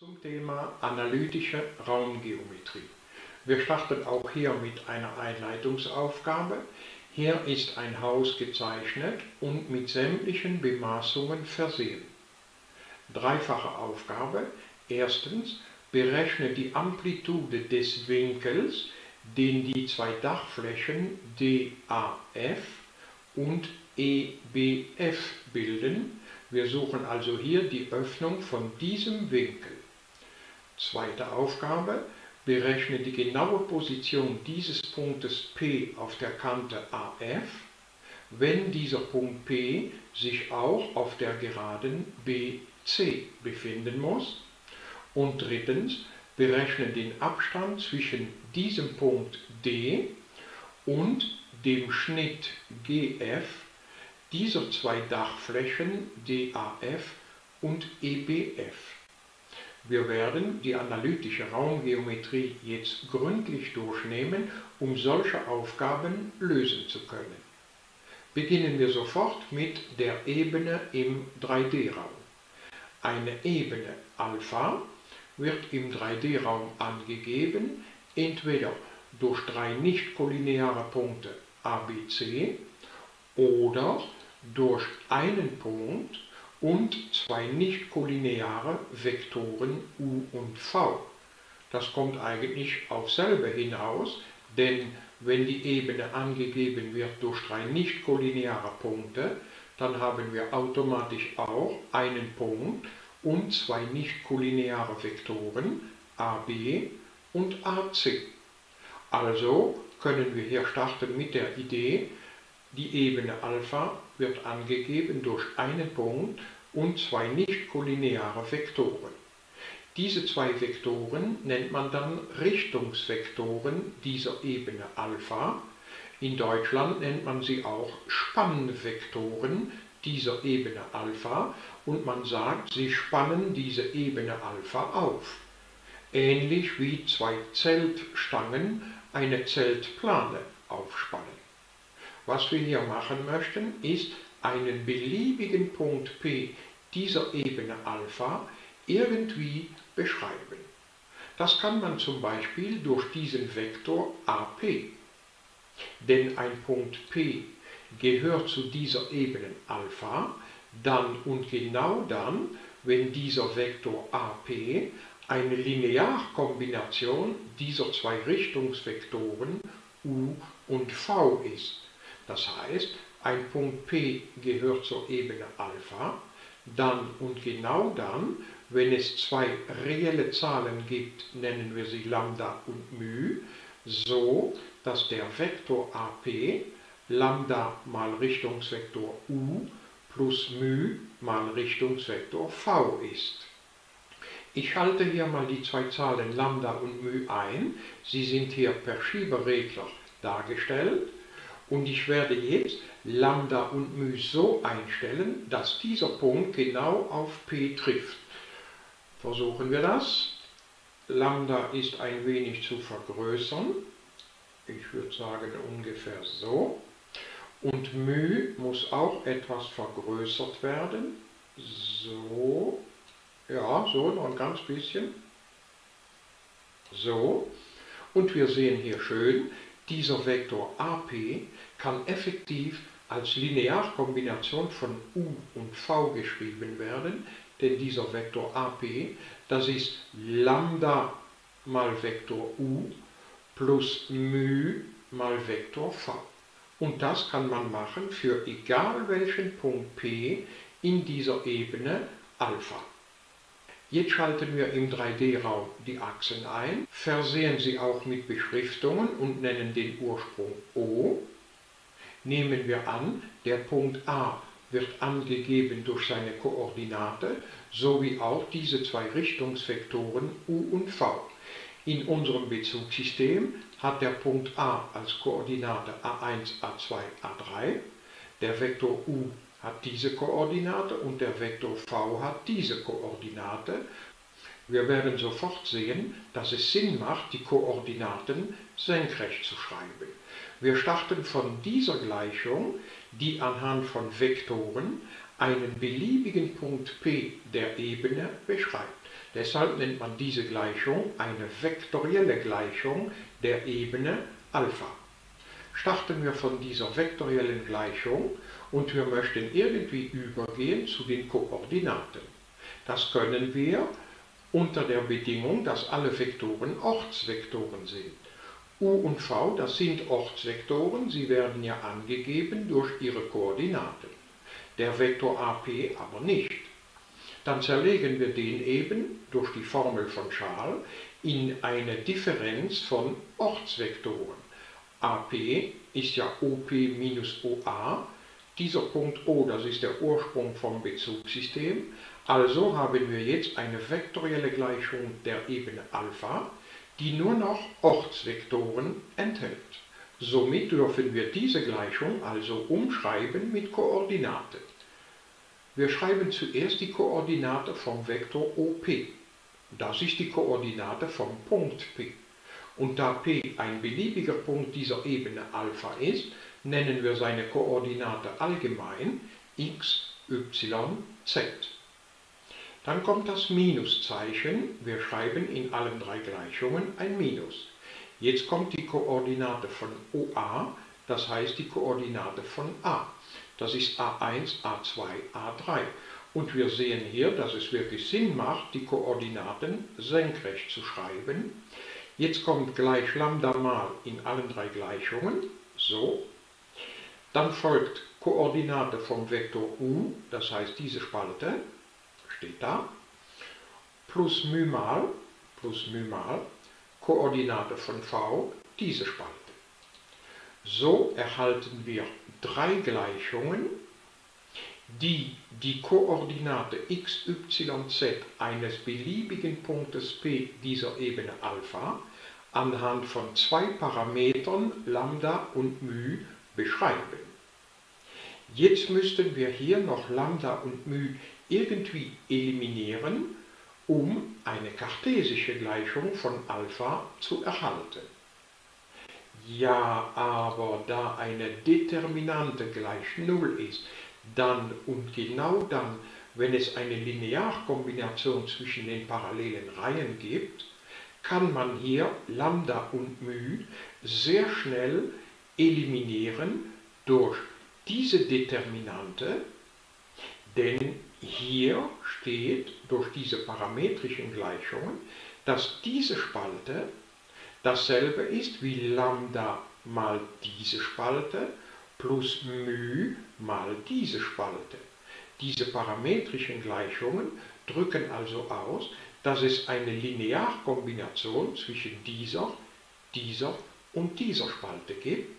Zum Thema analytische Raumgeometrie. Wir starten auch hier mit einer Einleitungsaufgabe. Hier ist ein Haus gezeichnet und mit sämtlichen Bemaßungen versehen. Dreifache Aufgabe. Erstens, berechne die Amplitude des Winkels, den die zwei Dachflächen DAF und EBF bilden. Wir suchen also hier die Öffnung von diesem Winkel. Zweite Aufgabe, berechne die genaue Position dieses Punktes P auf der Kante AF, wenn dieser Punkt P sich auch auf der Geraden BC befinden muss. Und drittens, berechne den Abstand zwischen diesem Punkt D und dem Schnitt GF dieser zwei Dachflächen DAF und EBF. Wir werden die analytische Raumgeometrie jetzt gründlich durchnehmen, um solche Aufgaben lösen zu können. Beginnen wir sofort mit der Ebene im 3D-Raum. Eine Ebene Alpha wird im 3D-Raum angegeben, entweder durch drei nicht-kollineare Punkte ABC oder durch einen Punkt und zwei nicht-kollineare Vektoren u und v. Das kommt eigentlich auf selbe hinaus, denn wenn die Ebene angegeben wird durch drei nicht-kollineare Punkte, dann haben wir automatisch auch einen Punkt und zwei nicht-kollineare Vektoren AB und AC. Also können wir hier starten mit der Idee, die Ebene Alpha wird angegeben durch einen Punkt und zwei nicht-kollineare Vektoren. Diese zwei Vektoren nennt man dann Richtungsvektoren dieser Ebene Alpha. In Deutschland nennt man sie auch Spannvektoren dieser Ebene Alpha und man sagt, sie spannen diese Ebene Alpha auf. Ähnlich wie zwei Zeltstangen eine Zeltplane aufspannen. Was wir hier machen möchten, ist einen beliebigen Punkt P dieser Ebene Alpha irgendwie beschreiben. Das kann man zum Beispiel durch diesen Vektor AP. Denn ein Punkt P gehört zu dieser Ebene Alpha, dann und genau dann, wenn dieser Vektor AP eine Linearkombination dieser zwei Richtungsvektoren u und v ist. Das heißt, ein Punkt P gehört zur Ebene Alpha, dann und genau dann, wenn es zwei reelle Zahlen gibt, nennen wir sie Lambda und μ, so dass der Vektor AP Lambda mal Richtungsvektor u plus μ mal Richtungsvektor v ist. Ich halte hier mal die zwei Zahlen Lambda und μ ein. Sie sind hier per Schieberegler dargestellt. Und ich werde jetzt Lambda und μ so einstellen, dass dieser Punkt genau auf P trifft. Versuchen wir das. Lambda ist ein wenig zu vergrößern. Ich würde sagen ungefähr so. Und μ muss auch etwas vergrößert werden. So. Ja, so noch ein ganz bisschen. So. Und wir sehen hier schön, dieser Vektor AP kann effektiv als Linearkombination von u und v geschrieben werden, denn dieser Vektor AP, das ist Lambda mal Vektor u plus μ mal Vektor v. Und das kann man machen für egal welchen Punkt P in dieser Ebene Alpha. Jetzt schalten wir im 3D-Raum die Achsen ein, versehen sie auch mit Beschriftungen und nennen den Ursprung O. Nehmen wir an, der Punkt A wird angegeben durch seine Koordinate, sowie auch diese zwei Richtungsvektoren U und V. In unserem Bezugssystem hat der Punkt A als Koordinate A1, A2, A3, der Vektor U hat diese Koordinate und der Vektor v hat diese Koordinate. Wir werden sofort sehen, dass es Sinn macht, die Koordinaten senkrecht zu schreiben. Wir starten von dieser Gleichung, die anhand von Vektoren einen beliebigen Punkt P der Ebene beschreibt. Deshalb nennt man diese Gleichung eine vektorielle Gleichung der Ebene Alpha. Starten wir von dieser vektoriellen Gleichung und wir möchten irgendwie übergehen zu den Koordinaten. Das können wir unter der Bedingung, dass alle Vektoren Ortsvektoren sind. U und V, das sind Ortsvektoren, sie werden ja angegeben durch ihre Koordinaten. Der Vektor AP aber nicht. Dann zerlegen wir den eben durch die Formel von Schal in eine Differenz von Ortsvektoren. AP ist ja OP minus OA. Dieser Punkt O, das ist der Ursprung vom Bezugssystem. Also haben wir jetzt eine vektorielle Gleichung der Ebene Alpha, die nur noch Ortsvektoren enthält. Somit dürfen wir diese Gleichung also umschreiben mit Koordinaten. Wir schreiben zuerst die Koordinate vom Vektor OP. Das ist die Koordinate vom Punkt P. Und da P ein beliebiger Punkt dieser Ebene Alpha ist, nennen wir seine Koordinate allgemein x, y, z. Dann kommt das Minuszeichen. Wir schreiben in allen drei Gleichungen ein Minus. Jetzt kommt die Koordinate von OA, das heißt die Koordinate von A. Das ist A1, A2, A3. Und wir sehen hier, dass es wirklich Sinn macht, die Koordinaten senkrecht zu schreiben. Jetzt kommt gleich Lambda mal in allen drei Gleichungen, so. Dann folgt Koordinate vom Vektor U, das heißt diese Spalte, steht da, plus μ mal, plus μ mal, Koordinate von V, diese Spalte. So erhalten wir drei Gleichungen, die die Koordinate x, y, z eines beliebigen Punktes P dieser Ebene Alpha anhand von zwei Parametern Lambda und μ beschreiben. Jetzt müssten wir hier noch Lambda und μ irgendwie eliminieren, um eine kartesische Gleichung von Alpha zu erhalten. Ja, aber da eine Determinante gleich 0 ist, dann und genau dann, wenn es eine Linearkombination zwischen den parallelen Reihen gibt, kann man hier Lambda und μ sehr schnell eliminieren durch diese Determinante, denn hier steht durch diese parametrischen Gleichungen, dass diese Spalte dasselbe ist wie Lambda mal diese Spalte plus μ mal diese Spalte. Diese parametrischen Gleichungen drücken also aus, dass es eine Linearkombination zwischen dieser, dieser und dieser Spalte gibt.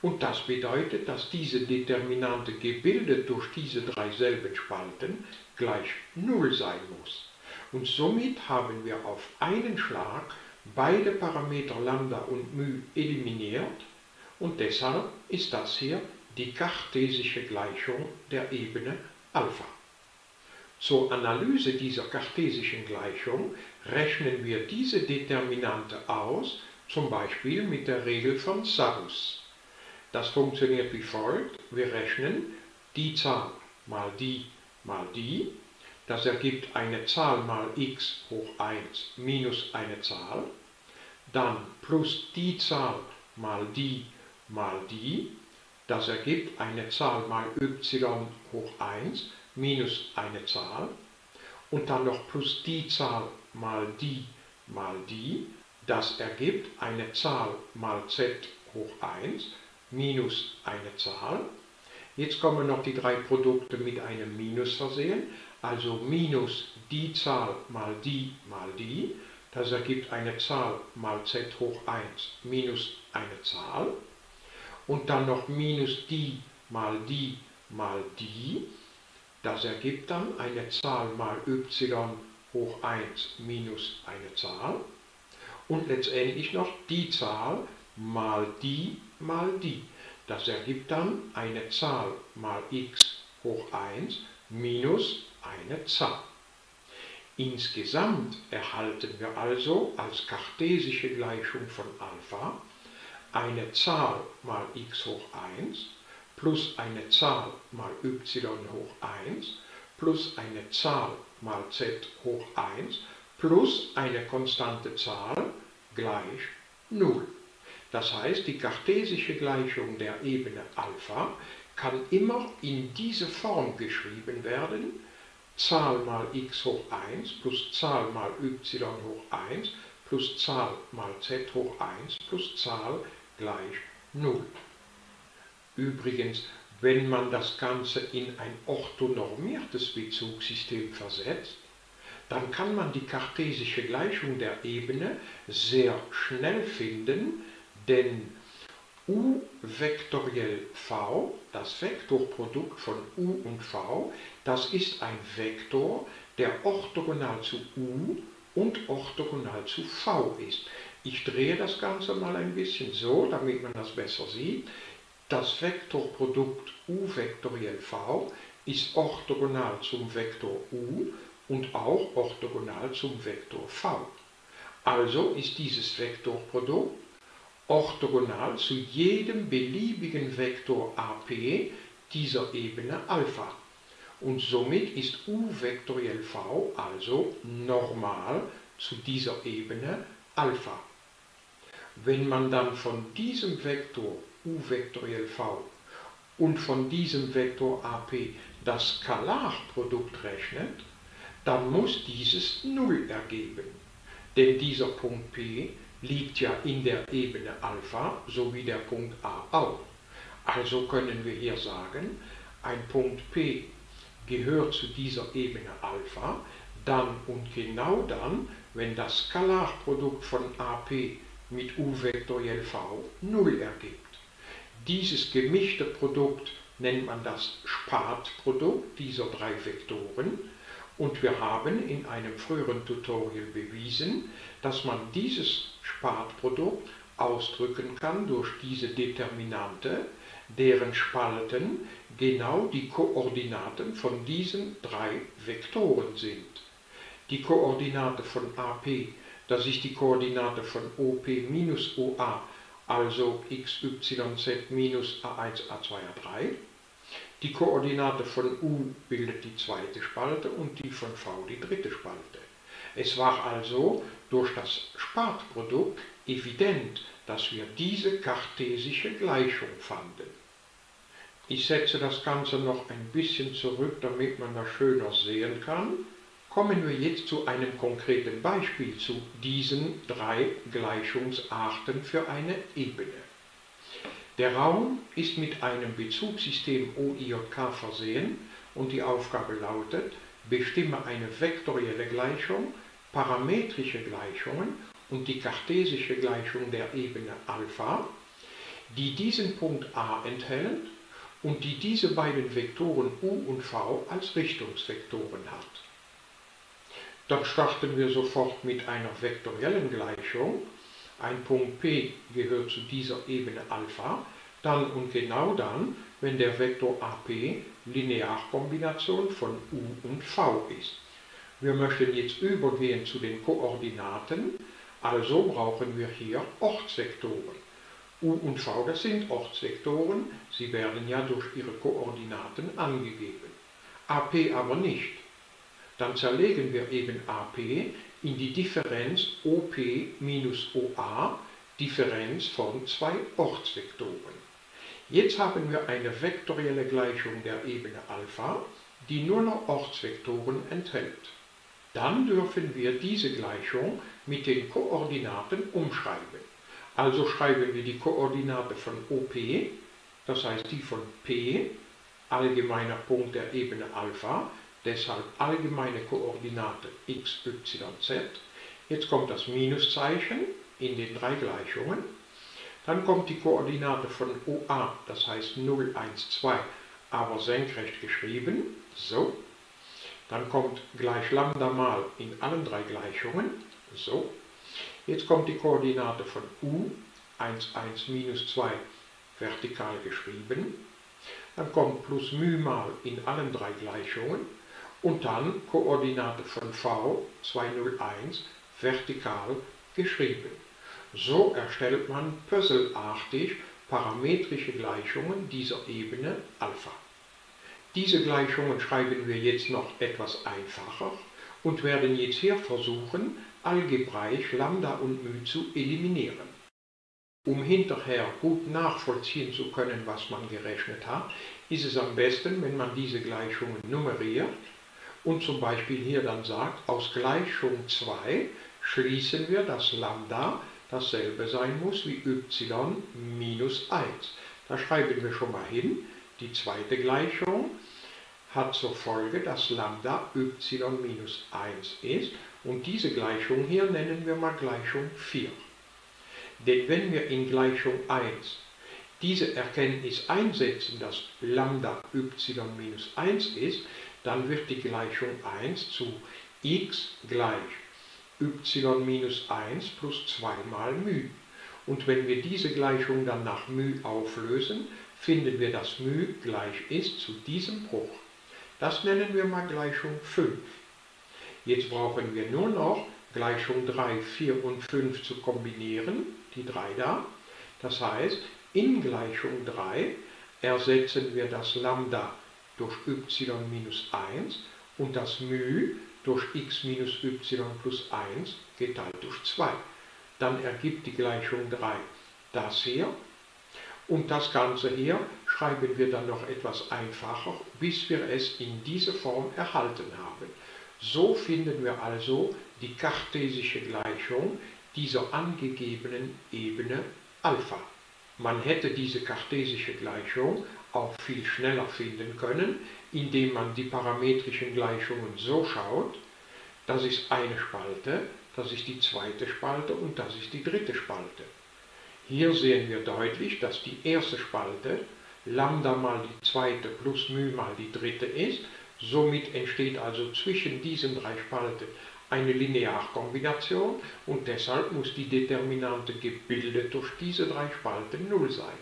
Und das bedeutet, dass diese Determinante gebildet durch diese drei selben Spalten gleich 0 sein muss. Und somit haben wir auf einen Schlag beide Parameter Lambda und μ eliminiert und deshalb ist das hier die kartesische Gleichung der Ebene Alpha. Zur Analyse dieser kartesischen Gleichung rechnen wir diese Determinante aus, zum Beispiel mit der Regel von Sarus. Das funktioniert wie folgt. Wir rechnen die Zahl mal die mal die. Das ergibt eine Zahl mal x hoch 1 minus eine Zahl. Dann plus die Zahl mal die mal die. Das ergibt eine Zahl mal y hoch 1 minus eine Zahl und dann noch plus die Zahl mal die mal die. Das ergibt eine Zahl mal z hoch 1 minus eine Zahl. Jetzt kommen noch die drei Produkte mit einem Minus versehen, also minus die Zahl mal die mal die. Das ergibt eine Zahl mal z hoch 1 minus eine Zahl. Und dann noch minus die mal die mal die. Das ergibt dann eine Zahl mal y hoch 1 minus eine Zahl. Und letztendlich noch die Zahl mal die mal die. Das ergibt dann eine Zahl mal x hoch 1 minus eine Zahl. Insgesamt erhalten wir also als kartesische Gleichung von Alpha eine Zahl mal x hoch 1 plus eine Zahl mal y hoch 1 plus eine Zahl mal z hoch 1 plus eine konstante Zahl gleich 0. Das heißt, die kartesische Gleichung der Ebene Alpha kann immer in diese Form geschrieben werden, Zahl mal x hoch 1 plus Zahl mal y hoch 1 plus Zahl mal z hoch 1 plus Zahl gleich 0. Übrigens, wenn man das Ganze in ein orthonormiertes Bezugssystem versetzt, dann kann man die kartesische Gleichung der Ebene sehr schnell finden, denn u vektoriell v, das Vektorprodukt von u und v, das ist ein Vektor, der orthogonal zu u und orthogonal zu v ist. Ich drehe das Ganze mal ein bisschen so, damit man das besser sieht. Das Vektorprodukt u vektoriell v ist orthogonal zum Vektor u und auch orthogonal zum Vektor v. Also ist dieses Vektorprodukt orthogonal zu jedem beliebigen Vektor AP dieser Ebene Alpha. Und somit ist U vektoriell V also normal zu dieser Ebene Alpha. Wenn man dann von diesem Vektor U vektoriell V und von diesem Vektor AP das Skalarprodukt rechnet, dann muss dieses 0 ergeben. Denn dieser Punkt P liegt ja in der Ebene Alpha, so wie der Punkt A auch. Also können wir hier sagen, ein Punkt P gehört zu dieser Ebene Alpha, dann und genau dann, wenn das Skalarprodukt von AP mit U vektoriell V 0 ergibt. Dieses gemischte Produkt nennt man das Spatprodukt dieser drei Vektoren und wir haben in einem früheren Tutorial bewiesen, dass man dieses Spatprodukt ausdrücken kann durch diese Determinante, deren Spalten genau die Koordinaten von diesen drei Vektoren sind. Die Koordinate von AP, das ist die Koordinate von OP minus OA, also XYZ minus A1, A2, A3. Die Koordinate von U bildet die zweite Spalte und die von V die dritte Spalte. Es war also durch das Spatprodukt evident, dass wir diese kartesische Gleichung fanden. Ich setze das Ganze noch ein bisschen zurück, damit man das schöner sehen kann. Kommen wir jetzt zu einem konkreten Beispiel zu diesen drei Gleichungsarten für eine Ebene. Der Raum ist mit einem Bezugssystem OIJK versehen und die Aufgabe lautet, bestimme eine vektorielle Gleichung parametrische Gleichungen und die kartesische Gleichung der Ebene Alpha, die diesen Punkt A enthält und die diese beiden Vektoren u und v als Richtungsvektoren hat. Dann starten wir sofort mit einer vektoriellen Gleichung. Ein Punkt P gehört zu dieser Ebene Alpha, dann und genau dann, wenn der Vektor AP Linearkombination von u und v ist. Wir möchten jetzt übergehen zu den Koordinaten, also brauchen wir hier Ortsvektoren. U und V, das sind Ortsvektoren, sie werden ja durch ihre Koordinaten angegeben. AP aber nicht. Dann zerlegen wir eben AP in die Differenz OP minus OA, Differenz von zwei Ortsvektoren. Jetzt haben wir eine vektorielle Gleichung der Ebene Alpha, die nur noch Ortsvektoren enthält. Dann dürfen wir diese Gleichung mit den Koordinaten umschreiben. Also schreiben wir die Koordinate von OP, das heißt die von P, allgemeiner Punkt der Ebene Alpha, deshalb allgemeine Koordinate x, y, z. Jetzt kommt das Minuszeichen in den drei Gleichungen. Dann kommt die Koordinate von OA, das heißt 0, 1, 2, aber senkrecht geschrieben, so. Dann kommt gleich Lambda mal in allen drei Gleichungen. So. Jetzt kommt die Koordinate von u, 1, 1, minus 2, vertikal geschrieben. Dann kommt plus μ mal in allen drei Gleichungen. Und dann Koordinate von v, 2, 0, 1, vertikal geschrieben. So erstellt man puzzelartig parametrische Gleichungen dieser Ebene Alpha. Diese Gleichungen schreiben wir jetzt noch etwas einfacher und werden jetzt hier versuchen, algebraisch Lambda und μ zu eliminieren. Um hinterher gut nachvollziehen zu können, was man gerechnet hat, ist es am besten, wenn man diese Gleichungen nummeriert und zum Beispiel hier dann sagt, aus Gleichung 2 schließen wir, dass Lambda dasselbe sein muss wie y minus 1. Da schreiben wir schon mal hin, die zweite Gleichung hat zur Folge, dass Lambda y minus 1 ist und diese Gleichung hier nennen wir mal Gleichung 4. Denn wenn wir in Gleichung 1 diese Erkenntnis einsetzen, dass Lambda y minus 1 ist, dann wird die Gleichung 1 zu x gleich y minus 1 plus 2 mal μ. Und wenn wir diese Gleichung dann nach μ auflösen, finden wir, dass μ gleich ist zu diesem Bruch. Das nennen wir mal Gleichung 5. Jetzt brauchen wir nur noch Gleichung 3, 4 und 5 zu kombinieren, die 3 da. Das heißt, in Gleichung 3 ersetzen wir das Lambda durch y minus 1 und das μ durch x minus y plus 1 geteilt durch 2. Dann ergibt die Gleichung 3 das hier und das Ganze hier schreiben wir dann noch etwas einfacher, bis wir es in dieser Form erhalten haben. So finden wir also die kartesische Gleichung dieser angegebenen Ebene Alpha. Man hätte diese kartesische Gleichung auch viel schneller finden können, indem man die parametrischen Gleichungen so schaut, das ist eine Spalte, das ist die zweite Spalte und das ist die dritte Spalte. Hier sehen wir deutlich, dass die erste Spalte Lambda mal die zweite plus μ mal die dritte ist. Somit entsteht also zwischen diesen drei Spalten eine Linearkombination und deshalb muss die Determinante gebildet durch diese drei Spalten 0 sein.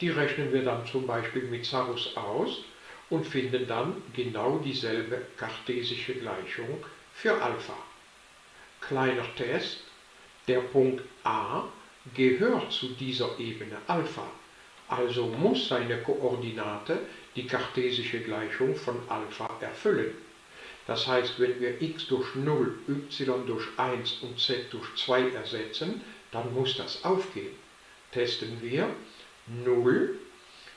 Die rechnen wir dann zum Beispiel mit Sarus aus und finden dann genau dieselbe kartesische Gleichung für Alpha. Kleiner Test, der Punkt A gehört zu dieser Ebene Alpha, also muss seine Koordinate die kartesische Gleichung von Alpha erfüllen. Das heißt, wenn wir x durch 0, y durch 1 und z durch 2 ersetzen, dann muss das aufgehen. Testen wir 0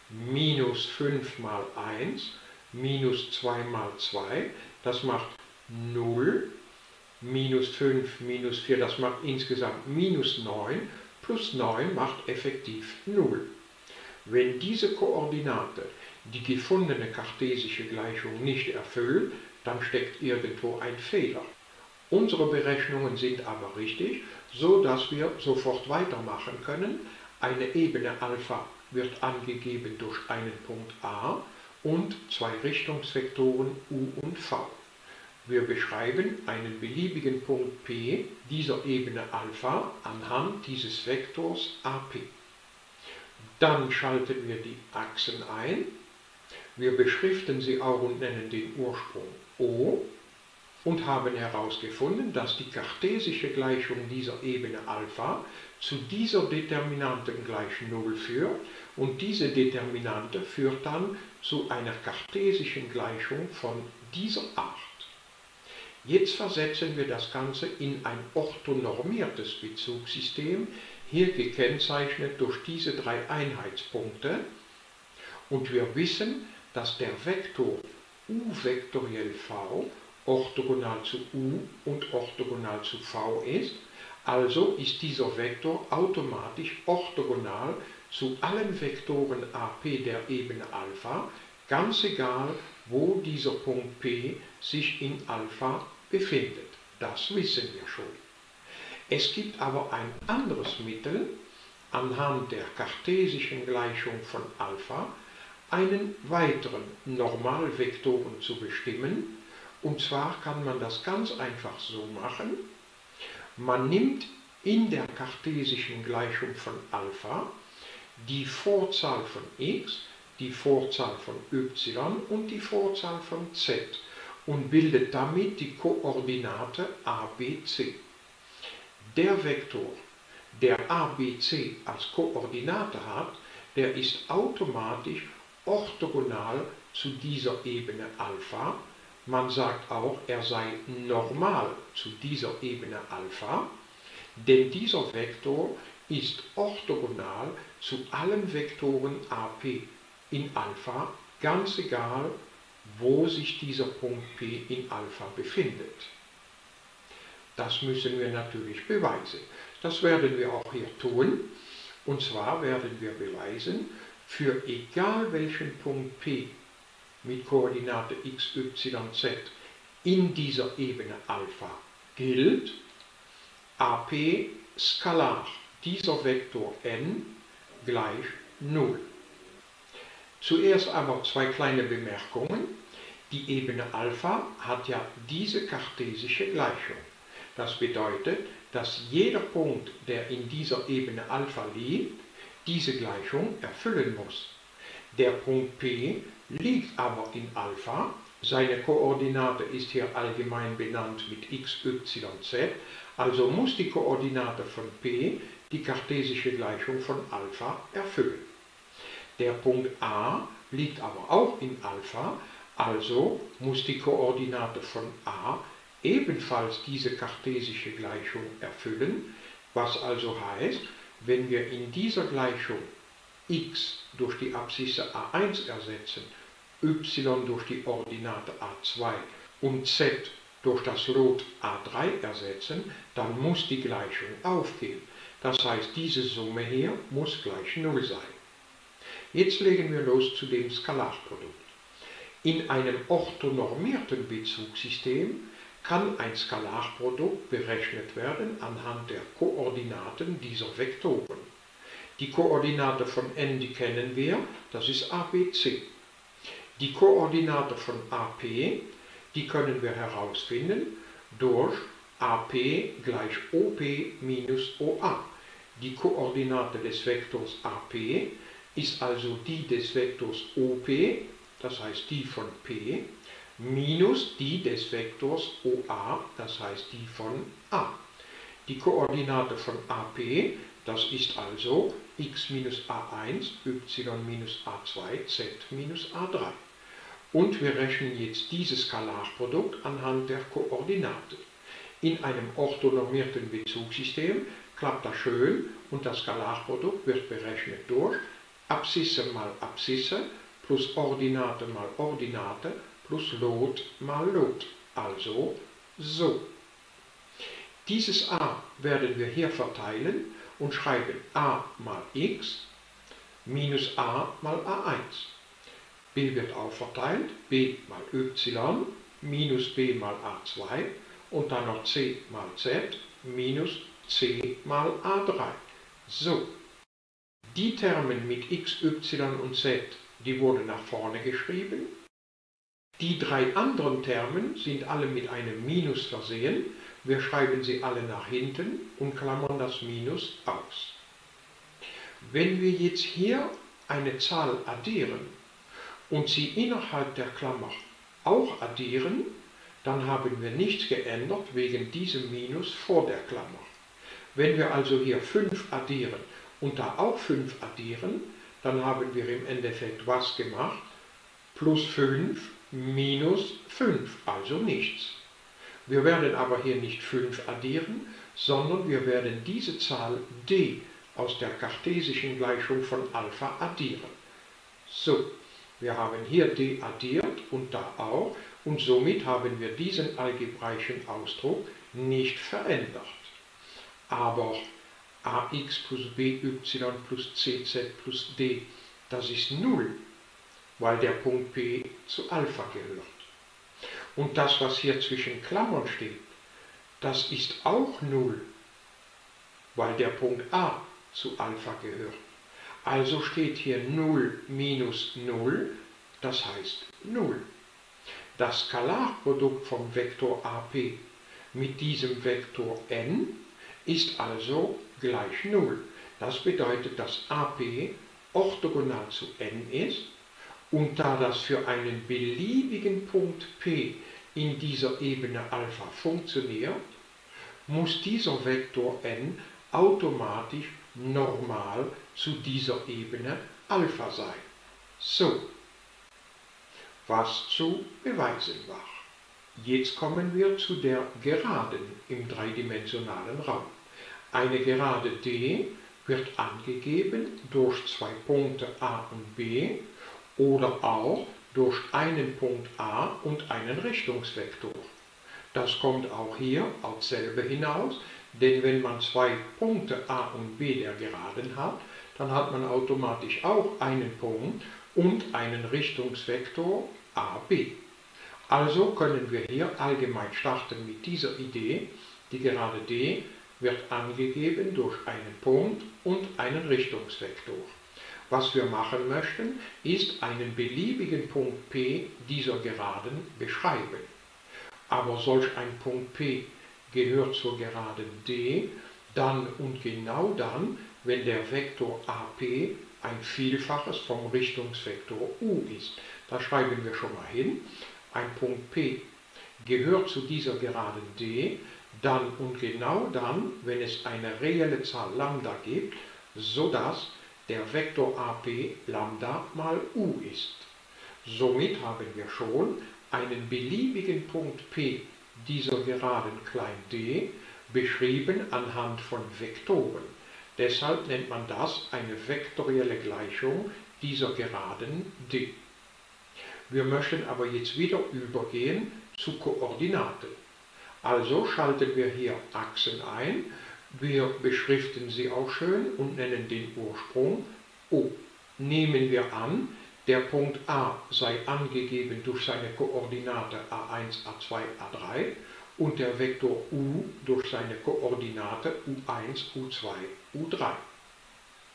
minus 5 mal 1 minus 2 mal 2, das macht 0 minus 5 minus 4, das macht insgesamt minus 9 plus 9 macht effektiv 0. Wenn diese Koordinate die gefundene kartesische Gleichung nicht erfüllt, dann steckt irgendwo ein Fehler. Unsere Berechnungen sind aber richtig, so dass wir sofort weitermachen können. Eine Ebene Alpha wird angegeben durch einen Punkt A und zwei Richtungsvektoren U und V. Wir beschreiben einen beliebigen Punkt P dieser Ebene Alpha anhand dieses Vektors AP. Dann schalten wir die Achsen ein. Wir beschriften sie auch und nennen den Ursprung O und haben herausgefunden, dass die kartesische Gleichung dieser Ebene Alpha zu dieser Determinanten gleich 0 führt und diese Determinante führt dann zu einer kartesischen Gleichung von dieser Art. Jetzt versetzen wir das Ganze in ein orthonormiertes Bezugssystem, hier gekennzeichnet durch diese drei Einheitspunkte. Und wir wissen, dass der Vektor u vektoriell v orthogonal zu u und orthogonal zu v ist. Also ist dieser Vektor automatisch orthogonal zu allen Vektoren AP der Ebene Alpha, ganz egal, wo dieser Punkt P sich in Alpha befindet. Das wissen wir schon. Es gibt aber ein anderes Mittel, anhand der kartesischen Gleichung von Alpha einen weiteren Normalvektoren zu bestimmen. Und zwar kann man das ganz einfach so machen. Man nimmt in der kartesischen Gleichung von Alpha die Vorzahl von x, die Vorzahl von y und die Vorzahl von z und bildet damit die Koordinate ABC. Der Vektor, der ABC als Koordinate hat, der ist automatisch orthogonal zu dieser Ebene Alpha. Man sagt auch, er sei normal zu dieser Ebene Alpha, denn dieser Vektor ist orthogonal zu allen Vektoren AP in Alpha, ganz egal, wo sich dieser Punkt P in Alpha befindet. Das müssen wir natürlich beweisen. Das werden wir auch hier tun. Und zwar werden wir beweisen, für egal welchen Punkt P mit Koordinate x, y, z in dieser Ebene Alpha gilt, AP skalar, dieser Vektor n gleich 0. Zuerst aber zwei kleine Bemerkungen. Die Ebene Alpha hat ja diese kartesische Gleichung. Das bedeutet, dass jeder Punkt, der in dieser Ebene Alpha liegt, diese Gleichung erfüllen muss. Der Punkt P liegt aber in Alpha, seine Koordinate ist hier allgemein benannt mit x, y, z, also muss die Koordinate von P die kartesische Gleichung von Alpha erfüllen. Der Punkt A liegt aber auch in Alpha, also muss die Koordinate von A ebenfalls diese kartesische Gleichung erfüllen, was also heißt, wenn wir in dieser Gleichung x durch die Abszisse a1 ersetzen, y durch die Ordinate a2 und z durch das Lot a3 ersetzen, dann muss die Gleichung aufgehen. Das heißt, diese Summe hier muss gleich 0 sein. Jetzt legen wir los zu dem Skalarprodukt. In einem orthonormierten Bezugssystem kann ein Skalarprodukt berechnet werden anhand der Koordinaten dieser Vektoren. Die Koordinate von n, die kennen wir, das ist ABC. Die Koordinate von AP, die können wir herausfinden durch AP gleich OP minus OA. Die Koordinate des Vektors AP ist also die des Vektors OP, das heißt die von P, minus die des Vektors OA, das heißt die von A. Die Koordinate von AP, das ist also x minus a1, y minus a2, z minus a3. Und wir rechnen jetzt dieses Skalarprodukt anhand der Koordinaten. In einem orthonormierten Bezugssystem klappt das schön und das Skalarprodukt wird berechnet durch Abszisse mal Abszisse plus Ordinate mal Ordinate plus Lot mal Lot, also so. Dieses a werden wir hier verteilen und schreiben a mal x minus a mal a1. b wird auch verteilt, b mal y minus b mal a2 und dann noch c mal z minus c mal a3. So, die Termen mit x, y und z, die wurden nach vorne geschrieben die drei anderen Termen sind alle mit einem Minus versehen. Wir schreiben sie alle nach hinten und klammern das Minus aus. Wenn wir jetzt hier eine Zahl addieren und sie innerhalb der Klammer auch addieren, dann haben wir nichts geändert wegen diesem Minus vor der Klammer. Wenn wir also hier 5 addieren und da auch 5 addieren, dann haben wir im Endeffekt was gemacht? Plus 5 minus 5, also nichts. Wir werden aber hier nicht 5 addieren, sondern wir werden diese Zahl d aus der kartesischen Gleichung von Alpha addieren. So, wir haben hier d addiert und da auch und somit haben wir diesen algebraischen Ausdruck nicht verändert. Aber ax plus by plus cz plus d, das ist 0 weil der Punkt P zu Alpha gehört. Und das, was hier zwischen Klammern steht, das ist auch 0, weil der Punkt A zu Alpha gehört. Also steht hier 0 minus 0, das heißt 0. Das Skalarprodukt vom Vektor AP mit diesem Vektor n ist also gleich 0. Das bedeutet, dass AP orthogonal zu n ist und da das für einen beliebigen Punkt P in dieser Ebene Alpha funktioniert, muss dieser Vektor n automatisch normal zu dieser Ebene Alpha sein. So, was zu beweisen war. Jetzt kommen wir zu der Geraden im dreidimensionalen Raum. Eine Gerade D wird angegeben durch zwei Punkte A und B oder auch durch einen Punkt A und einen Richtungsvektor. Das kommt auch hier auf selbe hinaus, denn wenn man zwei Punkte A und B der Geraden hat, dann hat man automatisch auch einen Punkt und einen Richtungsvektor AB. Also können wir hier allgemein starten mit dieser Idee, die Gerade D wird angegeben durch einen Punkt und einen Richtungsvektor. Was wir machen möchten, ist einen beliebigen Punkt P dieser Geraden beschreiben. Aber solch ein Punkt P gehört zur Geraden D, dann und genau dann, wenn der Vektor AP ein Vielfaches vom Richtungsvektor U ist. Da schreiben wir schon mal hin. Ein Punkt P gehört zu dieser Geraden D, dann und genau dann, wenn es eine reelle Zahl Lambda gibt, sodass der Vektor AP Lambda mal U ist. Somit haben wir schon einen beliebigen Punkt P dieser Geraden klein d beschrieben anhand von Vektoren. Deshalb nennt man das eine vektorielle Gleichung dieser Geraden d. Wir möchten aber jetzt wieder übergehen zu Koordinaten. Also schalten wir hier Achsen ein, wir beschriften sie auch schön und nennen den Ursprung O. Nehmen wir an, der Punkt A sei angegeben durch seine Koordinate a1, a2, a3 und der Vektor u durch seine Koordinate u1, u2, u3.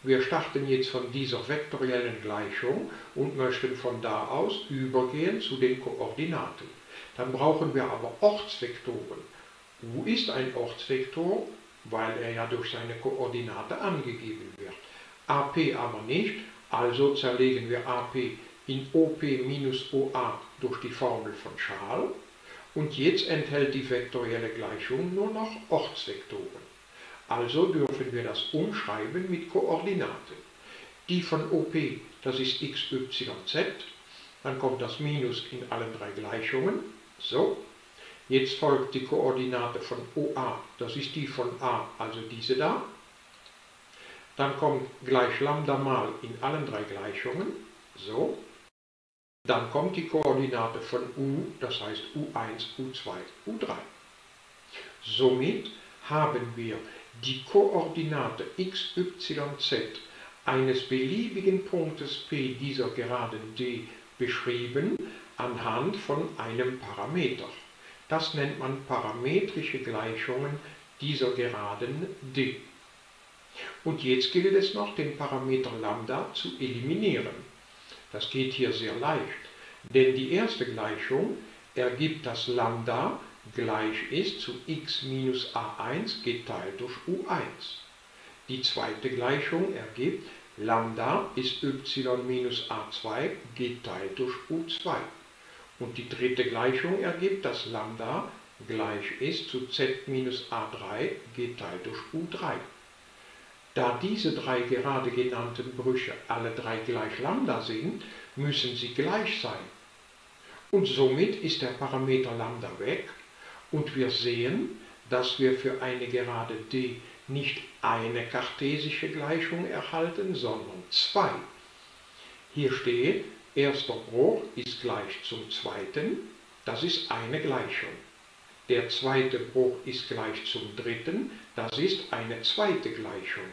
Wir starten jetzt von dieser vektoriellen Gleichung und möchten von da aus übergehen zu den Koordinaten. Dann brauchen wir aber Ortsvektoren. u ist ein Ortsvektor, weil er ja durch seine Koordinate angegeben wird. AP aber nicht, also zerlegen wir AP in OP minus OA durch die Formel von Schal und jetzt enthält die vektorielle Gleichung nur noch Ortsvektoren. Also dürfen wir das umschreiben mit Koordinaten. Die von OP, das ist x, y, z, dann kommt das Minus in allen drei Gleichungen, so. Jetzt folgt die Koordinate von OA, das ist die von A, also diese da, dann kommt gleich Lambda mal in allen drei Gleichungen, so. Dann kommt die Koordinate von u, das heißt u1, u2, u3. Somit haben wir die Koordinate x, y, z eines beliebigen Punktes P dieser Geraden D beschrieben anhand von einem Parameter. Das nennt man parametrische Gleichungen dieser Geraden D. Und jetzt gilt es noch, den Parameter Lambda zu eliminieren. Das geht hier sehr leicht, denn die erste Gleichung ergibt, dass Lambda gleich ist zu x minus a1 geteilt durch u1. Die zweite Gleichung ergibt, Lambda ist y minus a2 geteilt durch u2. Und die dritte Gleichung ergibt, dass Lambda gleich ist zu z minus a3 geteilt durch u3. Da diese drei gerade genannten Brüche alle drei gleich Lambda sind, müssen sie gleich sein. Und somit ist der Parameter Lambda weg und wir sehen, dass wir für eine Gerade D nicht eine kartesische Gleichung erhalten, sondern zwei. Hier steht, erster Bruch ist gleich zum zweiten, das ist eine Gleichung. Der zweite Bruch ist gleich zum dritten, das ist eine zweite Gleichung.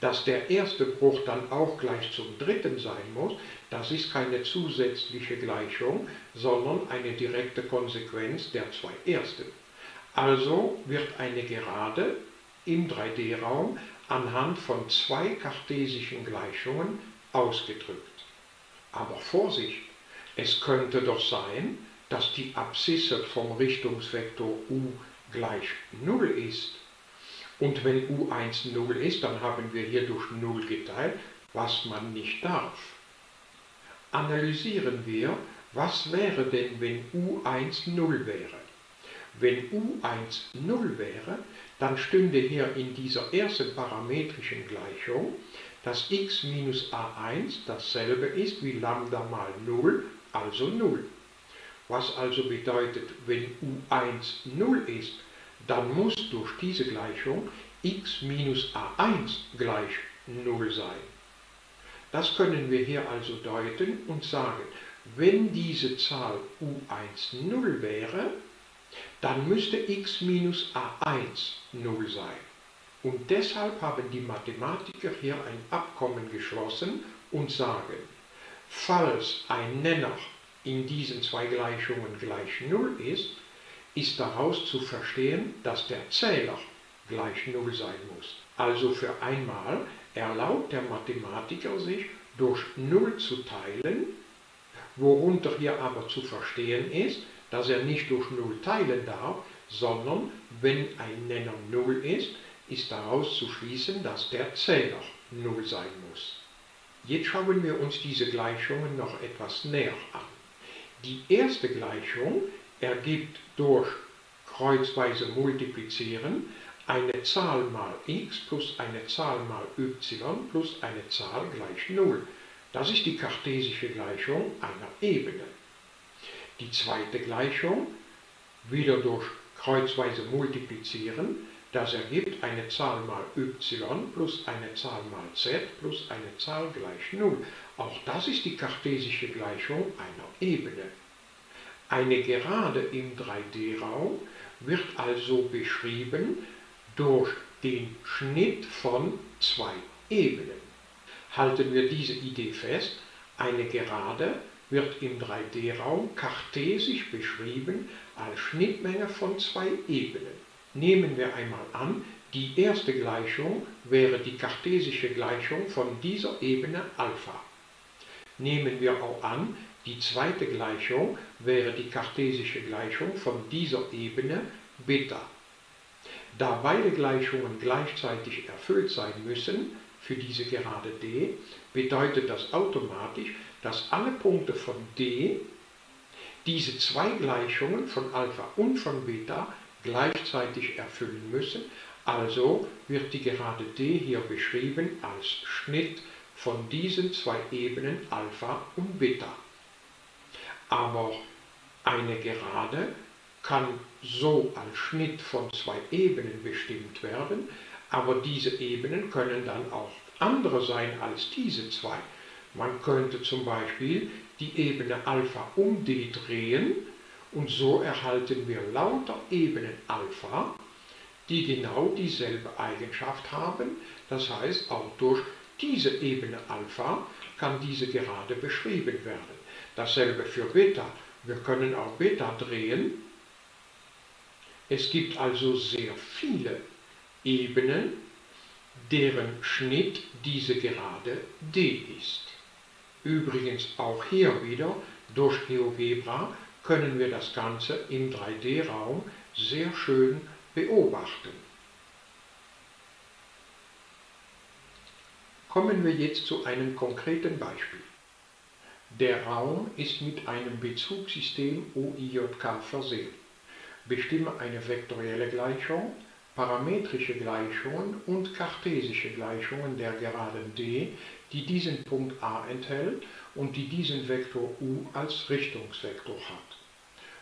Dass der erste Bruch dann auch gleich zum dritten sein muss, das ist keine zusätzliche Gleichung, sondern eine direkte Konsequenz der zwei ersten. Also wird eine Gerade im 3D-Raum anhand von zwei kartesischen Gleichungen ausgedrückt. Aber Vorsicht, es könnte doch sein, dass die Abszisse vom Richtungsvektor u gleich 0 ist. Und wenn u1 0 ist, dann haben wir hier durch 0 geteilt, was man nicht darf. Analysieren wir, was wäre denn, wenn u1 0 wäre. Wenn u1 0 wäre, dann stünde hier in dieser ersten parametrischen Gleichung dass x minus a1 dasselbe ist wie Lambda mal 0, also 0. Was also bedeutet, wenn u1 0 ist, dann muss durch diese Gleichung x minus a1 gleich 0 sein. Das können wir hier also deuten und sagen, wenn diese Zahl u1 0 wäre, dann müsste x minus a1 0 sein. Und deshalb haben die Mathematiker hier ein Abkommen geschlossen und sagen, falls ein Nenner in diesen zwei Gleichungen gleich 0 ist, ist daraus zu verstehen, dass der Zähler gleich 0 sein muss. Also für einmal erlaubt der Mathematiker sich, durch 0 zu teilen, worunter hier aber zu verstehen ist, dass er nicht durch 0 teilen darf, sondern wenn ein Nenner 0 ist, ist daraus zu schließen, dass der Zähler 0 sein muss. Jetzt schauen wir uns diese Gleichungen noch etwas näher an. Die erste Gleichung ergibt durch kreuzweise Multiplizieren eine Zahl mal x plus eine Zahl mal y plus eine Zahl gleich 0. Das ist die kartesische Gleichung einer Ebene. Die zweite Gleichung, wieder durch kreuzweise Multiplizieren, das ergibt eine Zahl mal y plus eine Zahl mal z plus eine Zahl gleich 0. Auch das ist die kartesische Gleichung einer Ebene. Eine Gerade im 3D-Raum wird also beschrieben durch den Schnitt von zwei Ebenen. Halten wir diese Idee fest, eine Gerade wird im 3D-Raum kartesisch beschrieben als Schnittmenge von zwei Ebenen. Nehmen wir einmal an, die erste Gleichung wäre die kartesische Gleichung von dieser Ebene Alpha. Nehmen wir auch an, die zweite Gleichung wäre die kartesische Gleichung von dieser Ebene Beta. Da beide Gleichungen gleichzeitig erfüllt sein müssen für diese Gerade d, bedeutet das automatisch, dass alle Punkte von d diese zwei Gleichungen von Alpha und von Beta gleichzeitig erfüllen müssen. Also wird die Gerade d hier beschrieben als Schnitt von diesen zwei Ebenen Alpha und Beta. Aber eine Gerade kann so als Schnitt von zwei Ebenen bestimmt werden, aber diese Ebenen können dann auch andere sein als diese zwei. Man könnte zum Beispiel die Ebene Alpha um d drehen und so erhalten wir lauter Ebenen Alpha, die genau dieselbe Eigenschaft haben. Das heißt, auch durch diese Ebene Alpha kann diese Gerade beschrieben werden. Dasselbe für Beta. Wir können auch Beta drehen. Es gibt also sehr viele Ebenen, deren Schnitt diese Gerade d ist. Übrigens auch hier wieder durch GeoGebra können wir das Ganze im 3D-Raum sehr schön beobachten. Kommen wir jetzt zu einem konkreten Beispiel. Der Raum ist mit einem Bezugssystem OIJK versehen. Bestimme eine vektorielle Gleichung, parametrische Gleichungen und kartesische Gleichungen der Geraden D, die diesen Punkt A enthält und die diesen Vektor u als Richtungsvektor hat.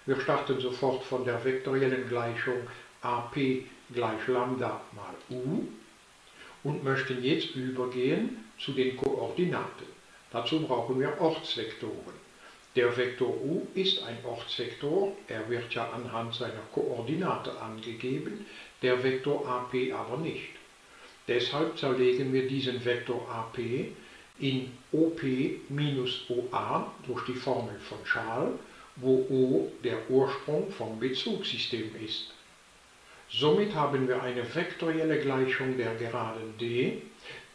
Wir starten sofort von der vektoriellen Gleichung AP gleich Lambda mal u und möchten jetzt übergehen zu den Koordinaten. Dazu brauchen wir Ortsvektoren. Der Vektor u ist ein Ortsvektor, er wird ja anhand seiner Koordinate angegeben, der Vektor AP aber nicht. Deshalb zerlegen wir diesen Vektor AP in OP minus OA durch die Formel von Schal, wo O der Ursprung vom Bezugssystem ist. Somit haben wir eine vektorielle Gleichung der Geraden D,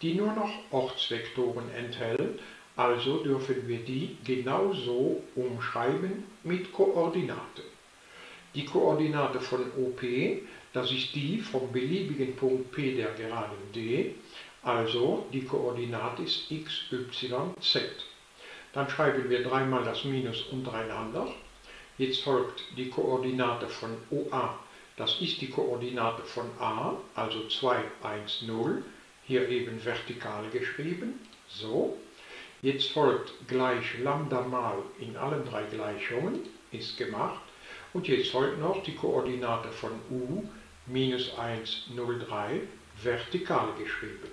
die nur noch Ortsvektoren enthält, also dürfen wir die genauso umschreiben mit Koordinaten. Die Koordinate von OP das ist die vom beliebigen Punkt P der Geraden D, also die Koordinate ist x, y, z. Dann schreiben wir dreimal das Minus untereinander. Jetzt folgt die Koordinate von OA, das ist die Koordinate von A, also 2, 1, 0. hier eben vertikal geschrieben, so. Jetzt folgt gleich Lambda mal in allen drei Gleichungen, ist gemacht. Und jetzt folgt noch die Koordinate von u minus 1, 0, 3 vertikal geschrieben.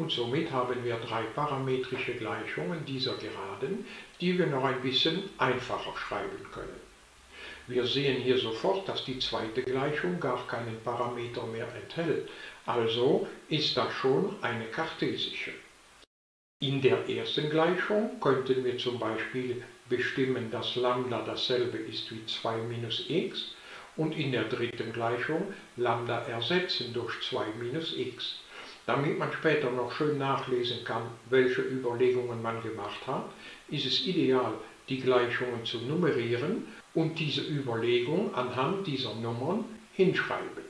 Und somit haben wir drei parametrische Gleichungen dieser Geraden, die wir noch ein bisschen einfacher schreiben können. Wir sehen hier sofort, dass die zweite Gleichung gar keinen Parameter mehr enthält. Also ist das schon eine kartesische. In der ersten Gleichung könnten wir zum Beispiel bestimmen, dass Lambda dasselbe ist wie 2 minus x und in der dritten Gleichung Lambda ersetzen durch 2 minus x. Damit man später noch schön nachlesen kann, welche Überlegungen man gemacht hat, ist es ideal, die Gleichungen zu nummerieren und diese Überlegung anhand dieser Nummern hinschreiben.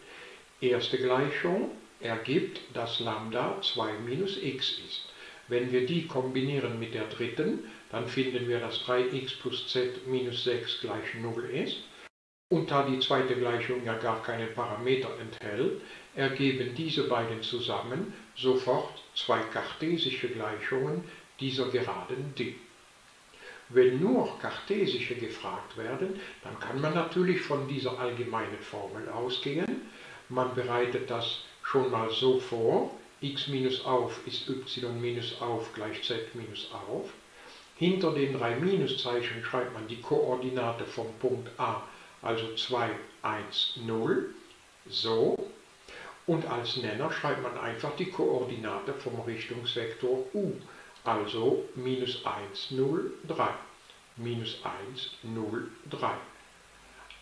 Erste Gleichung ergibt, dass Lambda 2 minus x ist. Wenn wir die kombinieren mit der dritten, dann finden wir, dass 3x plus z minus 6 gleich 0 ist. Und da die zweite Gleichung ja gar keine Parameter enthält, ergeben diese beiden zusammen sofort zwei kartesische Gleichungen dieser Geraden d. Wenn nur kartesische gefragt werden, dann kann man natürlich von dieser allgemeinen Formel ausgehen. Man bereitet das schon mal so vor, x minus auf ist y minus auf gleich z minus auf. Hinter den drei Minuszeichen schreibt man die Koordinate vom Punkt A, also 2, 1, 0, so. Und als Nenner schreibt man einfach die Koordinate vom Richtungsvektor u, also minus 1, 0, 3. Minus 1, 0, 3.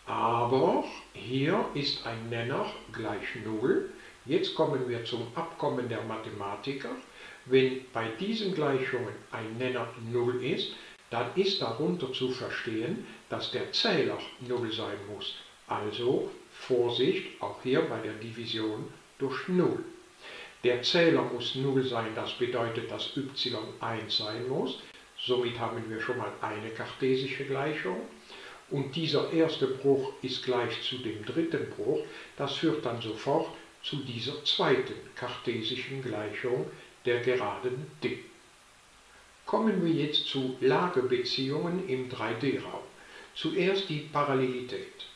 Aber hier ist ein Nenner gleich 0, Jetzt kommen wir zum Abkommen der Mathematiker. Wenn bei diesen Gleichungen ein Nenner 0 ist, dann ist darunter zu verstehen, dass der Zähler 0 sein muss. Also Vorsicht, auch hier bei der Division durch 0. Der Zähler muss 0 sein, das bedeutet, dass y 1 sein muss. Somit haben wir schon mal eine kartesische Gleichung. Und dieser erste Bruch ist gleich zu dem dritten Bruch. Das führt dann sofort zu dieser zweiten kartesischen Gleichung der Geraden d. Kommen wir jetzt zu Lagebeziehungen im 3D-Raum. Zuerst die Parallelität.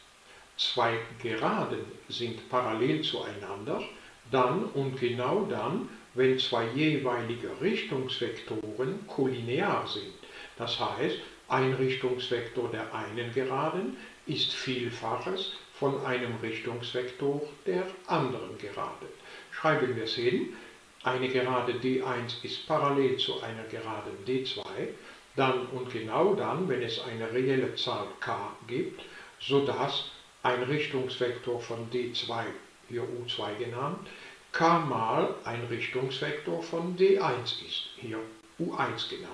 Zwei Geraden sind parallel zueinander, dann und genau dann, wenn zwei jeweilige Richtungsvektoren kollinear sind. Das heißt, ein Richtungsvektor der einen Geraden ist Vielfaches von einem Richtungsvektor der anderen Gerade. Schreiben wir es hin, eine Gerade d1 ist parallel zu einer Geraden d2, dann und genau dann, wenn es eine reelle Zahl k gibt, sodass ein Richtungsvektor von d2, hier u2 genannt, k mal ein Richtungsvektor von d1 ist, hier u1 genannt.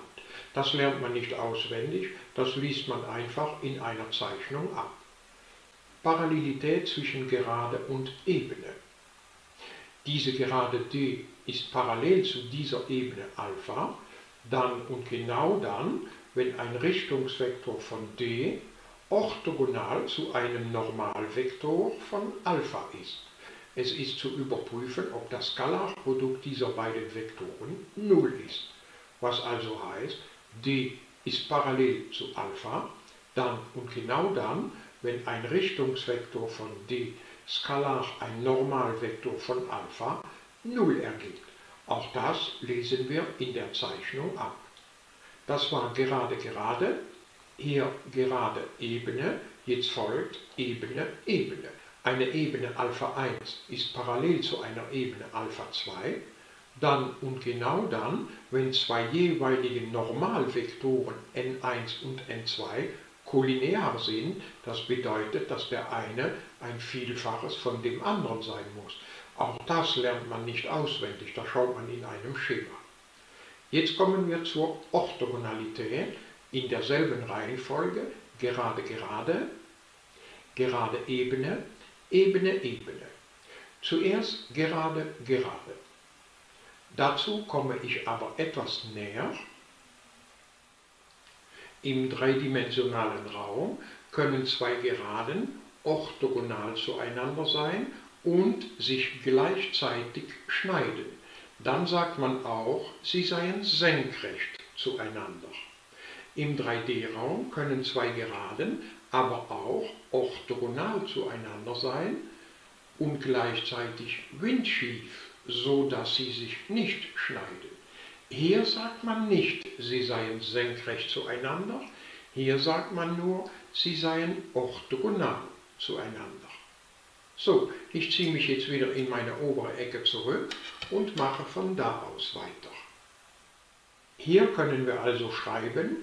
Das lernt man nicht auswendig, das liest man einfach in einer Zeichnung ab. Parallelität zwischen Gerade und Ebene. Diese Gerade D ist parallel zu dieser Ebene Alpha, dann und genau dann, wenn ein Richtungsvektor von D orthogonal zu einem Normalvektor von Alpha ist. Es ist zu überprüfen, ob das Skalarprodukt dieser beiden Vektoren 0 ist. Was also heißt, D ist parallel zu Alpha, dann und genau dann, wenn ein Richtungsvektor von d skalar ein Normalvektor von Alpha 0 ergibt. Auch das lesen wir in der Zeichnung ab. Das war gerade gerade, hier gerade Ebene, jetzt folgt Ebene Ebene. Eine Ebene Alpha 1 ist parallel zu einer Ebene Alpha 2, dann und genau dann, wenn zwei jeweilige Normalvektoren n1 und n2 kollinear sind, das bedeutet, dass der eine ein Vielfaches von dem anderen sein muss. Auch das lernt man nicht auswendig, das schaut man in einem Schema. Jetzt kommen wir zur Orthogonalität in derselben Reihenfolge, gerade gerade, gerade Ebene, Ebene Ebene. Zuerst gerade gerade. Dazu komme ich aber etwas näher im dreidimensionalen Raum können zwei Geraden orthogonal zueinander sein und sich gleichzeitig schneiden. dann sagt man auch, sie seien senkrecht zueinander. Im 3D-Raum können zwei Geraden aber auch orthogonal zueinander sein und gleichzeitig windschief, so dass sie sich nicht schneiden. Hier sagt man nicht, sie seien senkrecht zueinander, hier sagt man nur, sie seien orthogonal zueinander. So, ich ziehe mich jetzt wieder in meine obere Ecke zurück und mache von da aus weiter. Hier können wir also schreiben,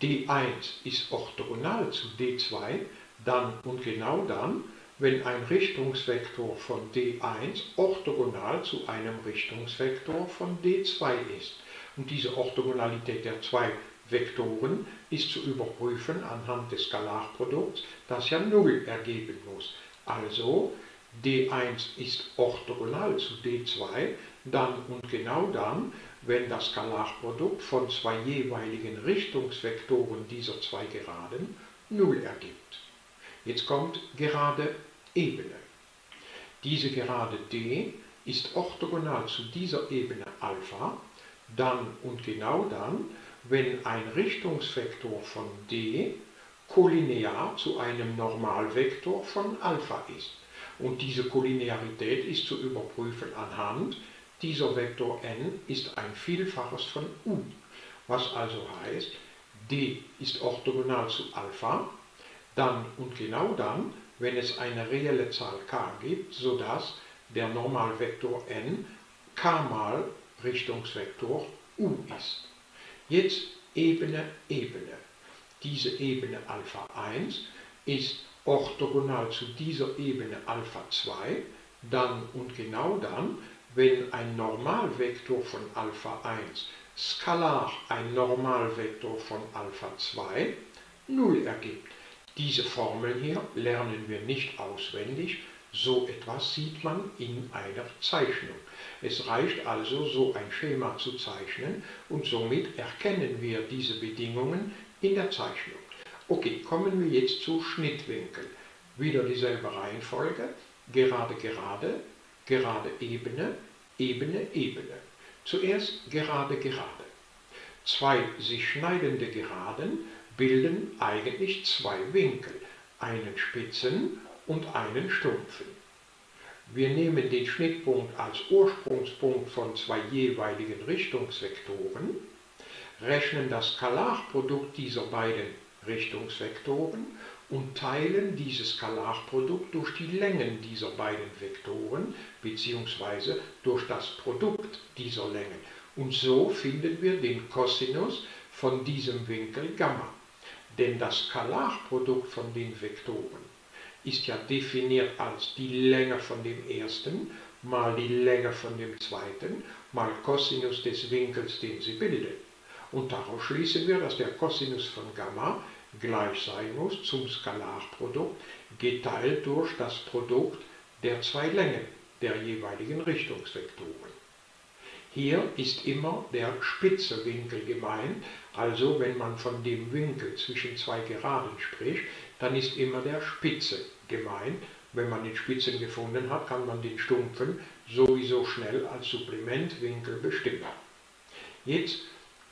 D1 ist orthogonal zu D2, dann und genau dann, wenn ein Richtungsvektor von D1 orthogonal zu einem Richtungsvektor von D2 ist. Und diese Orthogonalität der zwei Vektoren ist zu überprüfen anhand des Skalarprodukts, das ja 0 ergeben muss. Also d1 ist orthogonal zu d2, dann und genau dann, wenn das Skalarprodukt von zwei jeweiligen Richtungsvektoren dieser zwei Geraden 0 ergibt. Jetzt kommt gerade Ebene. Diese Gerade d ist orthogonal zu dieser Ebene Alpha, dann und genau dann, wenn ein Richtungsvektor von d kollinear zu einem Normalvektor von Alpha ist. Und diese Kollinearität ist zu überprüfen anhand dieser Vektor n ist ein Vielfaches von u, was also heißt, d ist orthogonal zu Alpha, dann und genau dann, wenn es eine reelle Zahl k gibt, sodass der Normalvektor n k mal Richtungsvektor u ist. Jetzt Ebene Ebene. Diese Ebene Alpha 1 ist orthogonal zu dieser Ebene Alpha 2, dann und genau dann, wenn ein Normalvektor von Alpha 1 skalar ein Normalvektor von Alpha 2 0 ergibt. Diese Formel hier lernen wir nicht auswendig, so etwas sieht man in einer Zeichnung. Es reicht also, so ein Schema zu zeichnen und somit erkennen wir diese Bedingungen in der Zeichnung. Okay, kommen wir jetzt zu Schnittwinkel. Wieder dieselbe Reihenfolge, gerade, gerade, gerade Ebene, Ebene, Ebene. Zuerst gerade, gerade. Zwei sich schneidende Geraden bilden eigentlich zwei Winkel, einen spitzen und einen stumpfen. Wir nehmen den Schnittpunkt als Ursprungspunkt von zwei jeweiligen Richtungsvektoren, rechnen das Skalarprodukt dieser beiden Richtungsvektoren und teilen dieses Skalarprodukt durch die Längen dieser beiden Vektoren bzw. durch das Produkt dieser Längen. Und so finden wir den Cosinus von diesem Winkel Gamma. Denn das Skalarprodukt von den Vektoren ist ja definiert als die Länge von dem ersten mal die Länge von dem zweiten mal Cosinus des Winkels, den sie bilden. Und daraus schließen wir, dass der Cosinus von Gamma gleich sein muss zum Skalarprodukt, geteilt durch das Produkt der zwei Längen der jeweiligen Richtungsvektoren. Hier ist immer der spitze Winkel gemeint, also wenn man von dem Winkel zwischen zwei Geraden spricht, dann ist immer der spitze gemeint. Wenn man den Spitzen gefunden hat, kann man den stumpfen sowieso schnell als Supplementwinkel bestimmen. Jetzt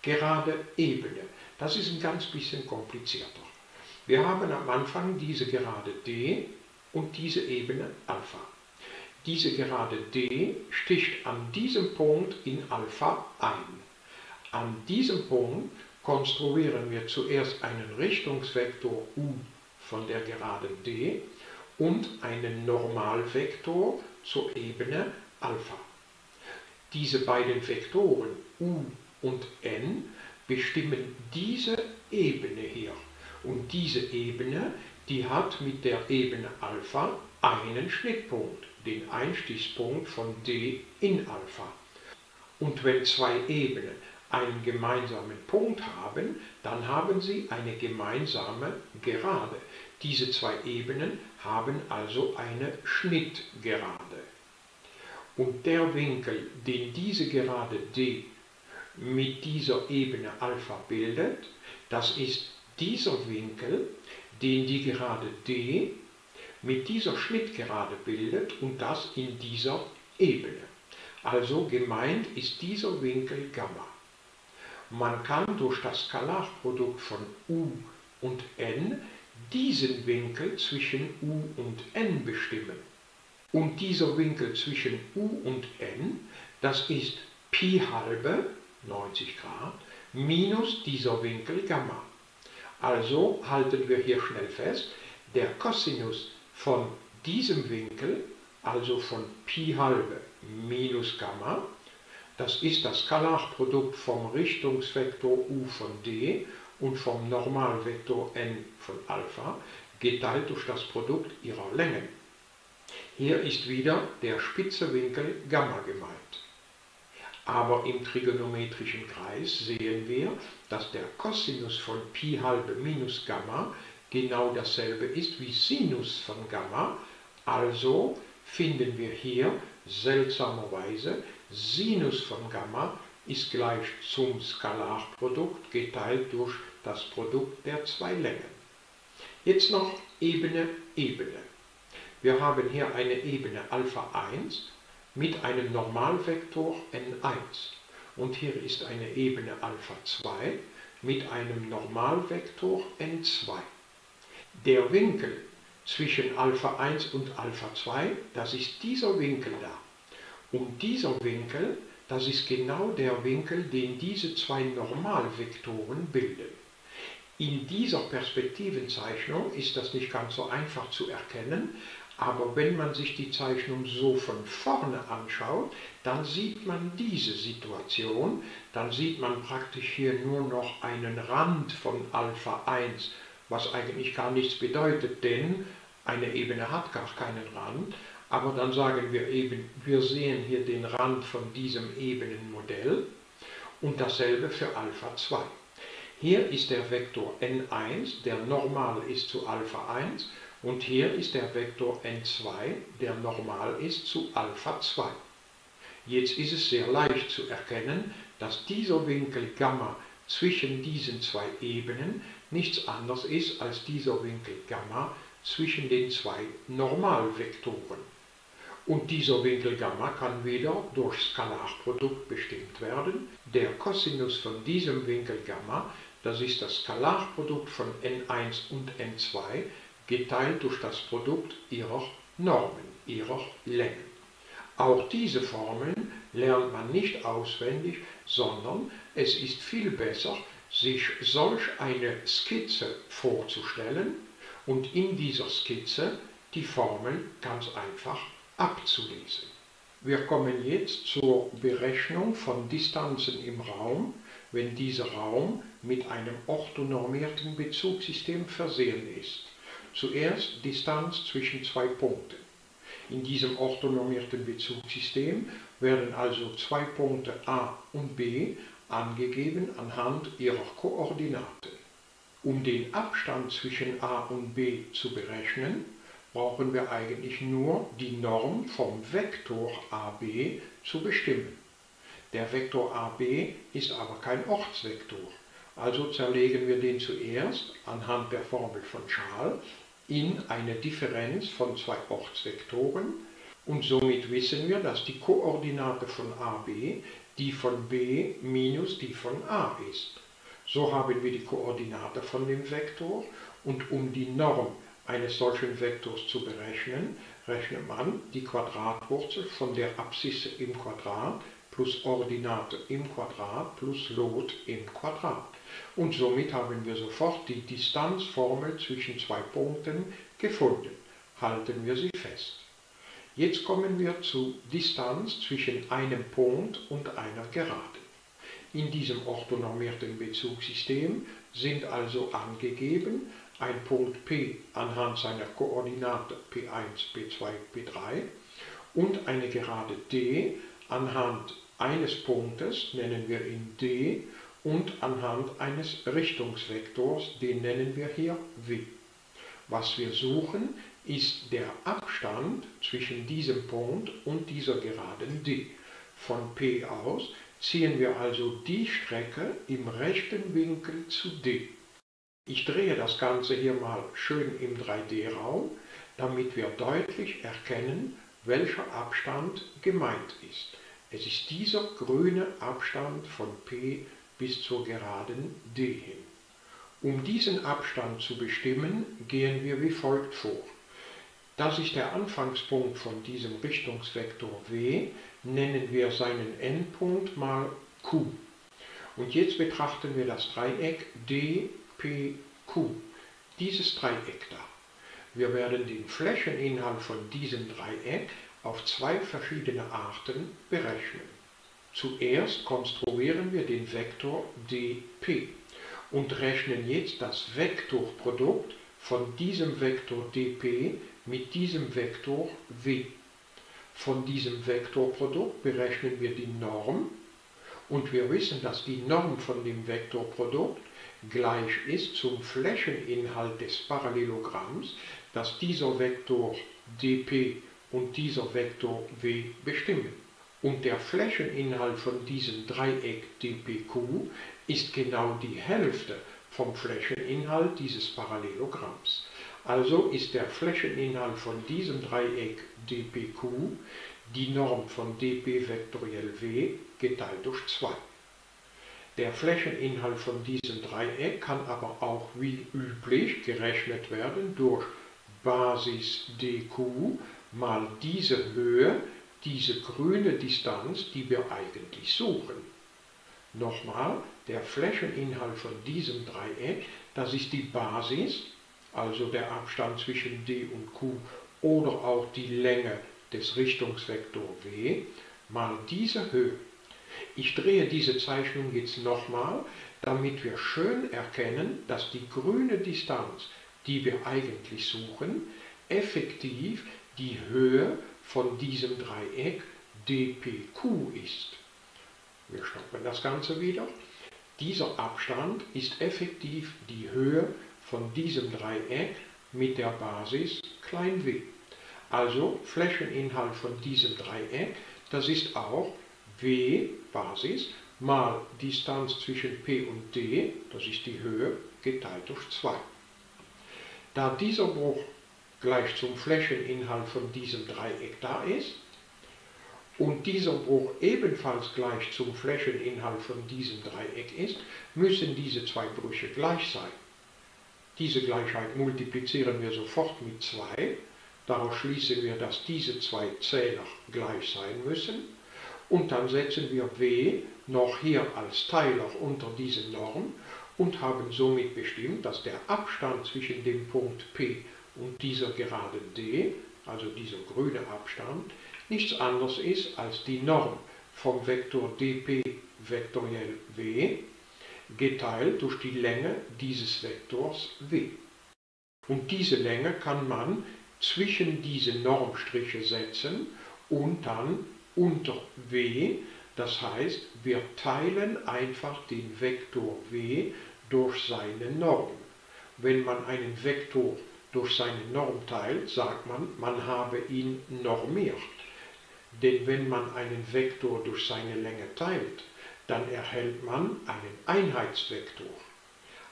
gerade Ebene. Das ist ein ganz bisschen komplizierter. Wir haben am Anfang diese Gerade D und diese Ebene Alpha. Diese Gerade D sticht an diesem Punkt in Alpha ein. An diesem Punkt konstruieren wir zuerst einen Richtungsvektor u von der Geraden D und einen Normalvektor zur Ebene Alpha. Diese beiden Vektoren u und n bestimmen diese Ebene hier. Und diese Ebene, die hat mit der Ebene Alpha einen Schnittpunkt, den Einstichspunkt von d in Alpha. Und wenn zwei Ebenen einen gemeinsamen Punkt haben, dann haben sie eine gemeinsame Gerade. Diese zwei Ebenen haben also eine Schnittgerade. Und der Winkel, den diese Gerade d mit dieser Ebene Alpha bildet, das ist dieser Winkel, den die Gerade D mit dieser Schnittgerade bildet und das in dieser Ebene. Also gemeint ist dieser Winkel Gamma. Man kann durch das Skalarprodukt von u und n diesen Winkel zwischen u und n bestimmen. Und dieser Winkel zwischen u und n, das ist Pi halbe, 90 Grad, minus dieser Winkel Gamma. Also halten wir hier schnell fest, der Cosinus von diesem Winkel, also von Pi halbe minus Gamma, das ist das Skalarprodukt vom Richtungsvektor u von d und vom Normalvektor n von Alpha, geteilt durch das Produkt ihrer Längen. Hier ist wieder der spitze Winkel Gamma gemeint. Aber im trigonometrischen Kreis sehen wir, dass der Cosinus von Pi halbe minus Gamma genau dasselbe ist wie Sinus von Gamma, also finden wir hier seltsamerweise Sinus von Gamma ist gleich zum Skalarprodukt geteilt durch das Produkt der zwei Längen. Jetzt noch Ebene Ebene. Wir haben hier eine Ebene Alpha 1 mit einem Normalvektor n1 und hier ist eine Ebene Alpha 2 mit einem Normalvektor n2. Der Winkel zwischen Alpha 1 und Alpha 2, das ist dieser Winkel da. Und dieser Winkel, das ist genau der Winkel, den diese zwei Normalvektoren bilden. In dieser Perspektivenzeichnung ist das nicht ganz so einfach zu erkennen, aber wenn man sich die Zeichnung so von vorne anschaut, dann sieht man diese Situation, dann sieht man praktisch hier nur noch einen Rand von Alpha 1, was eigentlich gar nichts bedeutet, denn eine Ebene hat gar keinen Rand, aber dann sagen wir eben, wir sehen hier den Rand von diesem Ebenenmodell und dasselbe für Alpha 2. Hier ist der Vektor n1, der normal ist zu Alpha 1 und hier ist der Vektor n2, der normal ist zu Alpha 2. Jetzt ist es sehr leicht zu erkennen, dass dieser Winkel Gamma zwischen diesen zwei Ebenen nichts anderes ist als dieser Winkel Gamma zwischen den zwei Normalvektoren. Und dieser Winkel Gamma kann wieder durch Skalarprodukt bestimmt werden. Der Cosinus von diesem Winkel Gamma, das ist das Skalarprodukt von n1 und n2, geteilt durch das Produkt ihrer Normen, ihrer Längen. Auch diese Formeln lernt man nicht auswendig, sondern es ist viel besser, sich solch eine Skizze vorzustellen und in dieser Skizze die Formel ganz einfach abzulesen. Wir kommen jetzt zur Berechnung von Distanzen im Raum, wenn dieser Raum mit einem orthonormierten Bezugssystem versehen ist. Zuerst Distanz zwischen zwei Punkten. In diesem orthonormierten Bezugssystem werden also zwei Punkte A und B angegeben anhand ihrer Koordinaten. Um den Abstand zwischen A und B zu berechnen, brauchen wir eigentlich nur die Norm vom Vektor AB zu bestimmen. Der Vektor AB ist aber kein Ortsvektor, also zerlegen wir den zuerst anhand der Formel von Schal in eine Differenz von zwei Ortsvektoren und somit wissen wir, dass die Koordinate von AB die von B minus die von A ist. So haben wir die Koordinate von dem Vektor und um die Norm eines solchen Vektors zu berechnen, rechnet man die Quadratwurzel von der Abszisse im Quadrat plus Ordinate im Quadrat plus Lot im Quadrat. Und somit haben wir sofort die Distanzformel zwischen zwei Punkten gefunden. Halten wir sie fest. Jetzt kommen wir zu Distanz zwischen einem Punkt und einer Geraden. In diesem orthonormierten Bezugssystem sind also angegeben ein Punkt P anhand seiner Koordinate P1, P2, P3 und eine Gerade D anhand eines Punktes, nennen wir ihn D, und anhand eines Richtungsvektors, den nennen wir hier W. Was wir suchen, ist der Abstand zwischen diesem Punkt und dieser Geraden D. Von P aus ziehen wir also die Strecke im rechten Winkel zu D. Ich drehe das Ganze hier mal schön im 3D-Raum, damit wir deutlich erkennen, welcher Abstand gemeint ist. Es ist dieser grüne Abstand von P bis zur Geraden D hin. Um diesen Abstand zu bestimmen, gehen wir wie folgt vor. Das ist der Anfangspunkt von diesem Richtungsvektor W, nennen wir seinen Endpunkt mal Q. Und jetzt betrachten wir das Dreieck DPQ, dieses Dreieck da. Wir werden den Flächeninhalt von diesem Dreieck auf zwei verschiedene Arten berechnen. Zuerst konstruieren wir den Vektor dp und rechnen jetzt das Vektorprodukt von diesem Vektor dp mit diesem Vektor w. Von diesem Vektorprodukt berechnen wir die Norm und wir wissen, dass die Norm von dem Vektorprodukt gleich ist zum Flächeninhalt des Parallelogramms, das dieser Vektor dp und dieser Vektor w bestimmen. Und der Flächeninhalt von diesem Dreieck dpq ist genau die Hälfte vom Flächeninhalt dieses Parallelogramms. Also ist der Flächeninhalt von diesem Dreieck dpq die Norm von dp vektoriell w geteilt durch 2. Der Flächeninhalt von diesem Dreieck kann aber auch wie üblich gerechnet werden durch Basis dq mal diese Höhe, diese grüne Distanz, die wir eigentlich suchen. Nochmal, der Flächeninhalt von diesem Dreieck, das ist die Basis, also der Abstand zwischen d und q oder auch die Länge des Richtungsvektor w, mal diese Höhe. Ich drehe diese Zeichnung jetzt nochmal, damit wir schön erkennen, dass die grüne Distanz, die wir eigentlich suchen, effektiv die Höhe von diesem Dreieck dpq ist. Wir stoppen das Ganze wieder. Dieser Abstand ist effektiv die Höhe von diesem Dreieck mit der Basis klein w. Also Flächeninhalt von diesem Dreieck, das ist auch w Basis mal Distanz zwischen p und d, das ist die Höhe, geteilt durch 2. Da dieser Bruch gleich zum Flächeninhalt von diesem Dreieck da ist und dieser Bruch ebenfalls gleich zum Flächeninhalt von diesem Dreieck ist, müssen diese zwei Brüche gleich sein. Diese Gleichheit multiplizieren wir sofort mit 2, daraus schließen wir, dass diese zwei Zähler gleich sein müssen. Und dann setzen wir w noch hier als Teiler unter diese Norm und haben somit bestimmt, dass der Abstand zwischen dem Punkt P und dieser Geraden D, also dieser grüne Abstand, nichts anderes ist als die Norm vom Vektor dp vektoriell w geteilt durch die Länge dieses Vektors w. Und diese Länge kann man zwischen diese Normstriche setzen und dann unter w, das heißt, wir teilen einfach den Vektor w durch seine Norm. Wenn man einen Vektor durch seine Norm teilt, sagt man, man habe ihn normiert. Denn wenn man einen Vektor durch seine Länge teilt, dann erhält man einen Einheitsvektor.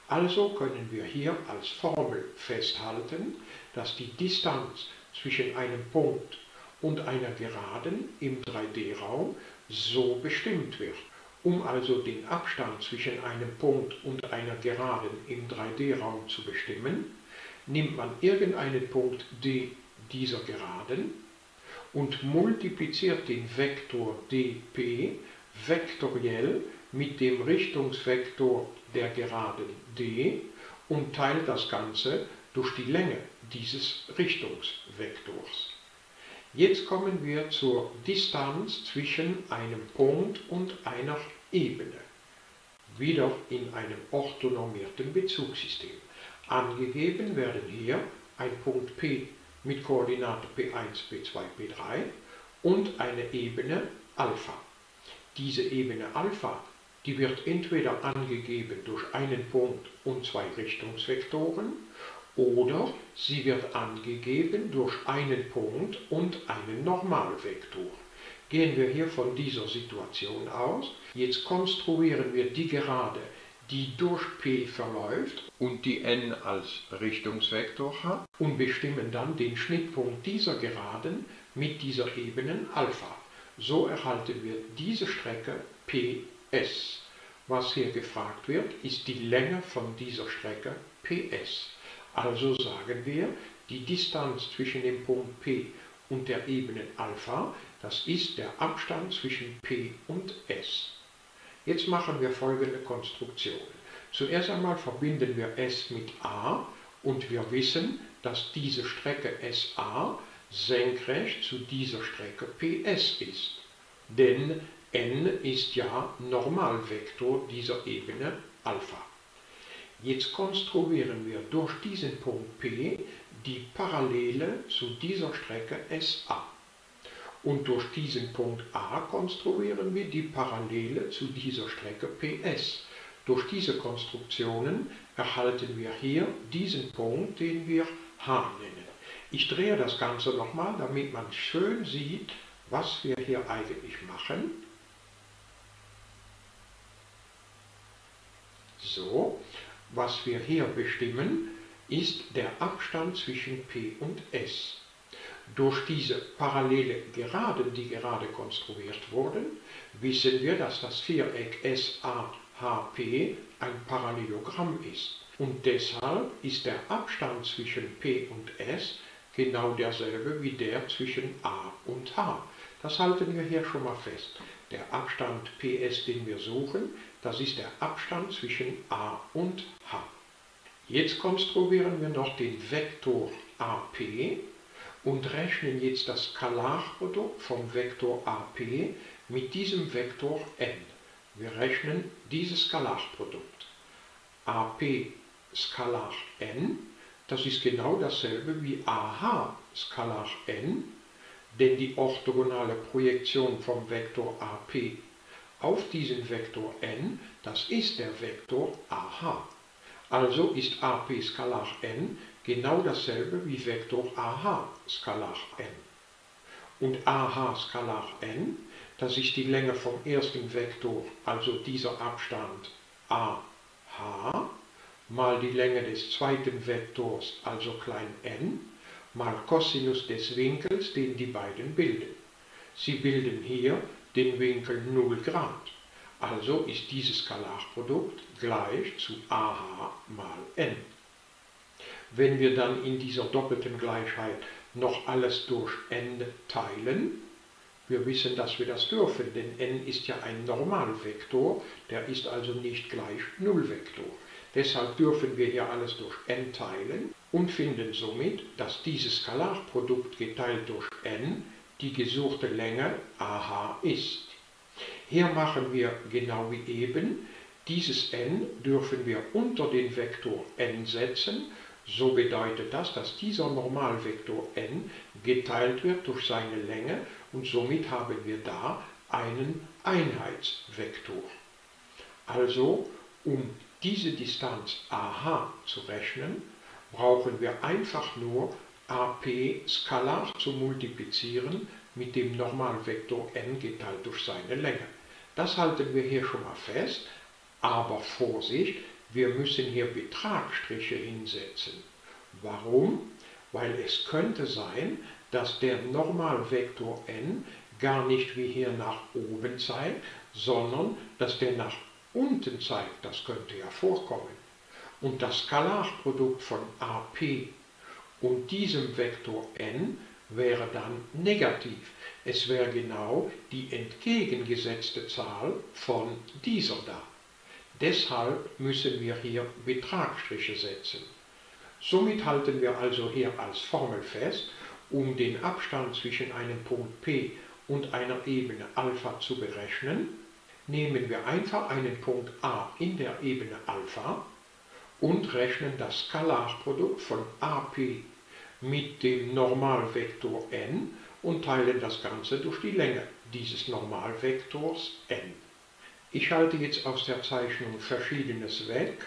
Also können wir hier als Formel festhalten, dass die Distanz zwischen einem Punkt und einer Geraden im 3D-Raum so bestimmt wird. Um also den Abstand zwischen einem Punkt und einer Geraden im 3D-Raum zu bestimmen, nimmt man irgendeinen Punkt d dieser Geraden und multipliziert den Vektor dp vektoriell mit dem Richtungsvektor der Geraden d und teilt das Ganze durch die Länge dieses Richtungsvektors. Jetzt kommen wir zur Distanz zwischen einem Punkt und einer Ebene. Wieder in einem orthonormierten Bezugssystem. Angegeben werden hier ein Punkt P mit Koordinate P1, P2, P3 und eine Ebene Alpha. Diese Ebene Alpha, die wird entweder angegeben durch einen Punkt und zwei Richtungsvektoren oder sie wird angegeben durch einen Punkt und einen Normalvektor. Gehen wir hier von dieser Situation aus. Jetzt konstruieren wir die Gerade die durch P verläuft und die n als Richtungsvektor hat und bestimmen dann den Schnittpunkt dieser Geraden mit dieser Ebene Alpha. So erhalten wir diese Strecke PS. Was hier gefragt wird, ist die Länge von dieser Strecke PS. Also sagen wir, die Distanz zwischen dem Punkt P und der Ebene Alpha, das ist der Abstand zwischen P und S. Jetzt machen wir folgende Konstruktion. Zuerst einmal verbinden wir S mit A und wir wissen, dass diese Strecke SA senkrecht zu dieser Strecke PS ist. Denn n ist ja Normalvektor dieser Ebene Alpha. Jetzt konstruieren wir durch diesen Punkt P die Parallele zu dieser Strecke SA. Und durch diesen Punkt A konstruieren wir die Parallele zu dieser Strecke PS. Durch diese Konstruktionen erhalten wir hier diesen Punkt, den wir H nennen. Ich drehe das Ganze nochmal, damit man schön sieht, was wir hier eigentlich machen. So, was wir hier bestimmen, ist der Abstand zwischen P und S. Durch diese parallele Geraden, die gerade konstruiert wurden, wissen wir, dass das Viereck SAHP ein Parallelogramm ist. Und deshalb ist der Abstand zwischen P und S genau derselbe wie der zwischen A und H. Das halten wir hier schon mal fest. Der Abstand PS, den wir suchen, das ist der Abstand zwischen A und H. Jetzt konstruieren wir noch den Vektor AP und rechnen jetzt das Skalarprodukt vom Vektor AP mit diesem Vektor n. Wir rechnen dieses Skalarprodukt. AP Skalar n, das ist genau dasselbe wie AH Skalar n, denn die orthogonale Projektion vom Vektor AP auf diesen Vektor n, das ist der Vektor AH. Also ist AP Skalar n genau dasselbe wie Vektor AH Skalar n. Und AH Skalar n, das ist die Länge vom ersten Vektor, also dieser Abstand AH, mal die Länge des zweiten Vektors, also klein n, mal Cosinus des Winkels, den die beiden bilden. Sie bilden hier den Winkel 0 Grad. Also ist dieses Skalarprodukt gleich zu AH mal n. Wenn wir dann in dieser doppelten Gleichheit noch alles durch n teilen, wir wissen, dass wir das dürfen, denn n ist ja ein Normalvektor, der ist also nicht gleich Nullvektor. Deshalb dürfen wir hier alles durch n teilen und finden somit, dass dieses Skalarprodukt geteilt durch n die gesuchte Länge AH ist. Hier machen wir genau wie eben, dieses n dürfen wir unter den Vektor n setzen, so bedeutet das, dass dieser Normalvektor n geteilt wird durch seine Länge und somit haben wir da einen Einheitsvektor. Also, um diese Distanz AH zu rechnen, brauchen wir einfach nur AP skalar zu multiplizieren mit dem Normalvektor n geteilt durch seine Länge. Das halten wir hier schon mal fest, aber Vorsicht, wir müssen hier Betragstriche hinsetzen. Warum? Weil es könnte sein, dass der Normalvektor n gar nicht wie hier nach oben zeigt, sondern dass der nach unten zeigt, das könnte ja vorkommen. Und das Skalarprodukt von AP und diesem Vektor n wäre dann negativ. Es wäre genau die entgegengesetzte Zahl von dieser da. Deshalb müssen wir hier Betragstriche setzen. Somit halten wir also hier als Formel fest, um den Abstand zwischen einem Punkt P und einer Ebene Alpha zu berechnen, nehmen wir einfach einen Punkt A in der Ebene Alpha und rechnen das Skalarprodukt von AP mit dem Normalvektor n und teilen das Ganze durch die Länge dieses Normalvektors n. Ich halte jetzt aus der Zeichnung Verschiedenes weg,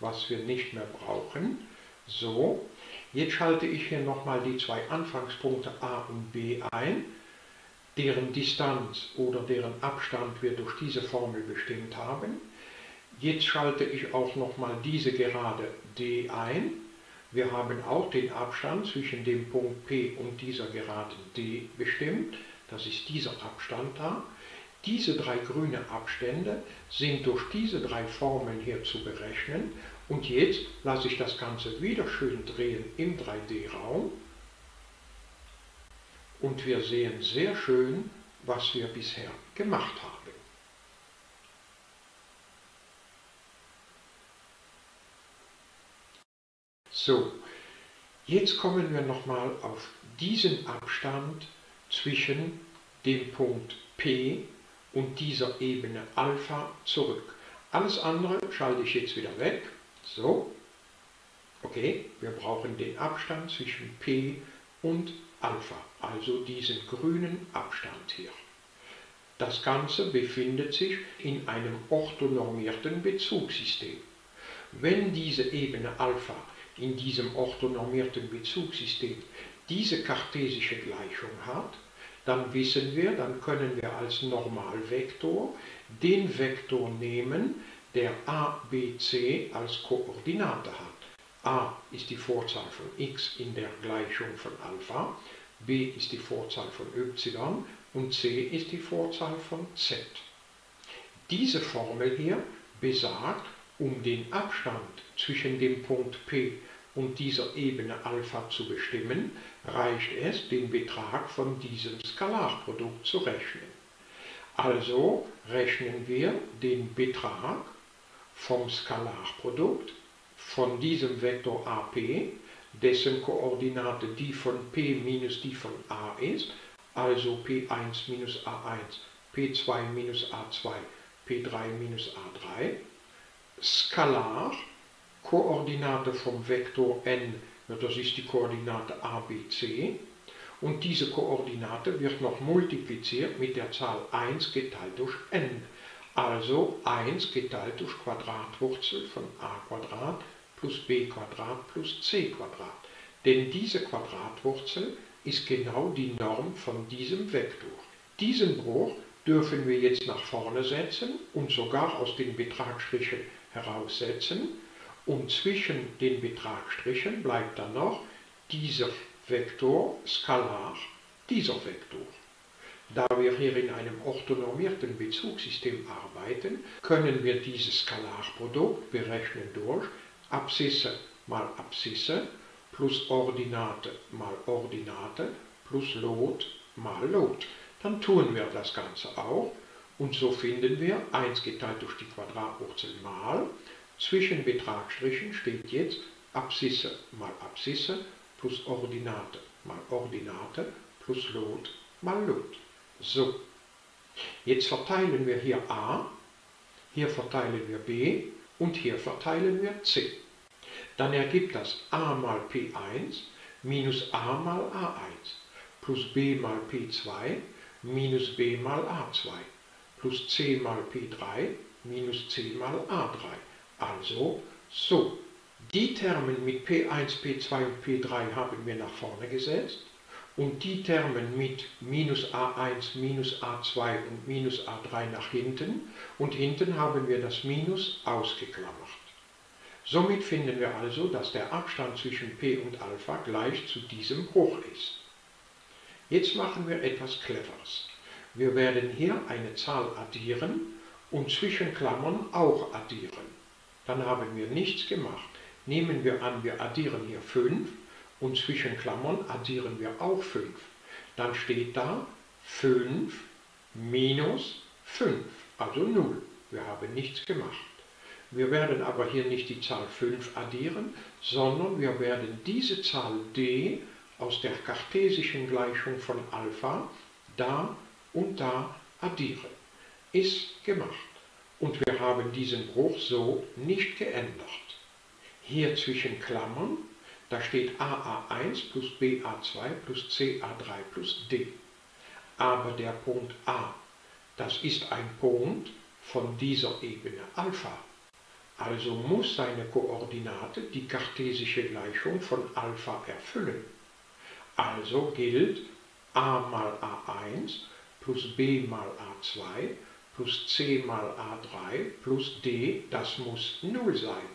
was wir nicht mehr brauchen. So, jetzt schalte ich hier nochmal die zwei Anfangspunkte a und b ein deren Distanz oder deren Abstand wir durch diese Formel bestimmt haben. Jetzt schalte ich auch nochmal diese Gerade D ein. Wir haben auch den Abstand zwischen dem Punkt P und dieser Geraden D bestimmt. das ist dieser Abstand da. Diese drei grünen Abstände sind durch diese drei Formeln hier zu berechnen. Und jetzt lasse ich das Ganze wieder schön drehen im 3D-Raum. Und wir sehen sehr schön, was wir bisher gemacht haben. So, jetzt kommen wir nochmal auf diesen Abstand zwischen dem Punkt P und dieser Ebene Alpha zurück. Alles andere schalte ich jetzt wieder weg. So, okay, wir brauchen den Abstand zwischen P und Alpha, also diesen grünen Abstand hier. Das Ganze befindet sich in einem orthonormierten Bezugssystem. Wenn diese Ebene Alpha in diesem orthonormierten Bezugssystem diese kartesische Gleichung hat, dann wissen wir, dann können wir als Normalvektor den Vektor nehmen, der a, b, c als Koordinate hat. a ist die Vorzahl von x in der Gleichung von Alpha, b ist die Vorzahl von y und c ist die Vorzahl von z. Diese Formel hier besagt, um den Abstand zwischen dem Punkt P und dieser Ebene Alpha zu bestimmen, reicht es, den Betrag von diesem Skalarprodukt zu rechnen. Also rechnen wir den Betrag vom Skalarprodukt von diesem Vektor AP, dessen Koordinate die von P minus die von A ist, also P1 minus A1, P2 minus A2, P3 minus A3, Skalar, Koordinate vom Vektor n, das ist die Koordinate ABC, und diese Koordinate wird noch multipliziert mit der Zahl 1 geteilt durch n. Also 1 geteilt durch Quadratwurzel von a plus b plus c. Denn diese Quadratwurzel ist genau die Norm von diesem Vektor. Diesen Bruch dürfen wir jetzt nach vorne setzen und sogar aus den Betragsstrichen heraussetzen. Und zwischen den Betragsstrichen bleibt dann noch dieser Vektor skalar, dieser Vektor. Da wir hier in einem orthonormierten Bezugssystem arbeiten, können wir dieses Skalarprodukt berechnen durch Abszisse mal Abszisse plus Ordinate mal Ordinate plus Lot mal Lot. Dann tun wir das Ganze auch und so finden wir 1 geteilt durch die Quadratwurzel mal. Zwischen Betragsstrichen steht jetzt Abszisse mal Abszisse plus Ordinate mal Ordinate plus Lot mal Lot. So, jetzt verteilen wir hier a, hier verteilen wir b und hier verteilen wir c. Dann ergibt das a mal p1 minus a mal a1 plus b mal p2 minus b mal a2 plus c mal P3 minus c mal A3. Also so, die Termen mit P1, P2 und P3 haben wir nach vorne gesetzt und die Termen mit minus A1, minus A2 und minus A3 nach hinten und hinten haben wir das Minus ausgeklammert. Somit finden wir also, dass der Abstand zwischen P und Alpha gleich zu diesem Bruch ist. Jetzt machen wir etwas Cleveres. Wir werden hier eine Zahl addieren und zwischen Klammern auch addieren. Dann haben wir nichts gemacht. Nehmen wir an, wir addieren hier 5 und zwischen Klammern addieren wir auch 5. Dann steht da 5 minus 5, also 0. Wir haben nichts gemacht. Wir werden aber hier nicht die Zahl 5 addieren, sondern wir werden diese Zahl d aus der kartesischen Gleichung von Alpha da und da addieren. Ist gemacht. Und wir haben diesen Bruch so nicht geändert. Hier zwischen Klammern, da steht AA1 plus BA2 plus CA3 plus D. Aber der Punkt A, das ist ein Punkt von dieser Ebene Alpha. Also muss seine Koordinate die kartesische Gleichung von Alpha erfüllen. Also gilt a mal a1 plus b mal a2 plus c mal a3 plus d, das muss 0 sein.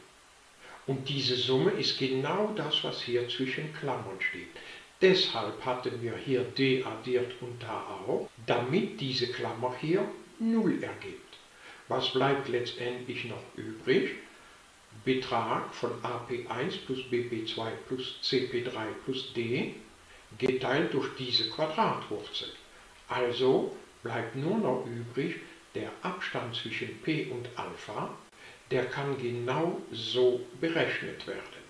Und diese Summe ist genau das, was hier zwischen Klammern steht. Deshalb hatten wir hier d addiert und da auch, damit diese Klammer hier 0 ergibt. Was bleibt letztendlich noch übrig? Betrag von AP1 plus BP2 plus CP3 plus D geteilt durch diese Quadratwurzel. Also bleibt nur noch übrig der Abstand zwischen P und Alpha, der kann genau so berechnet werden.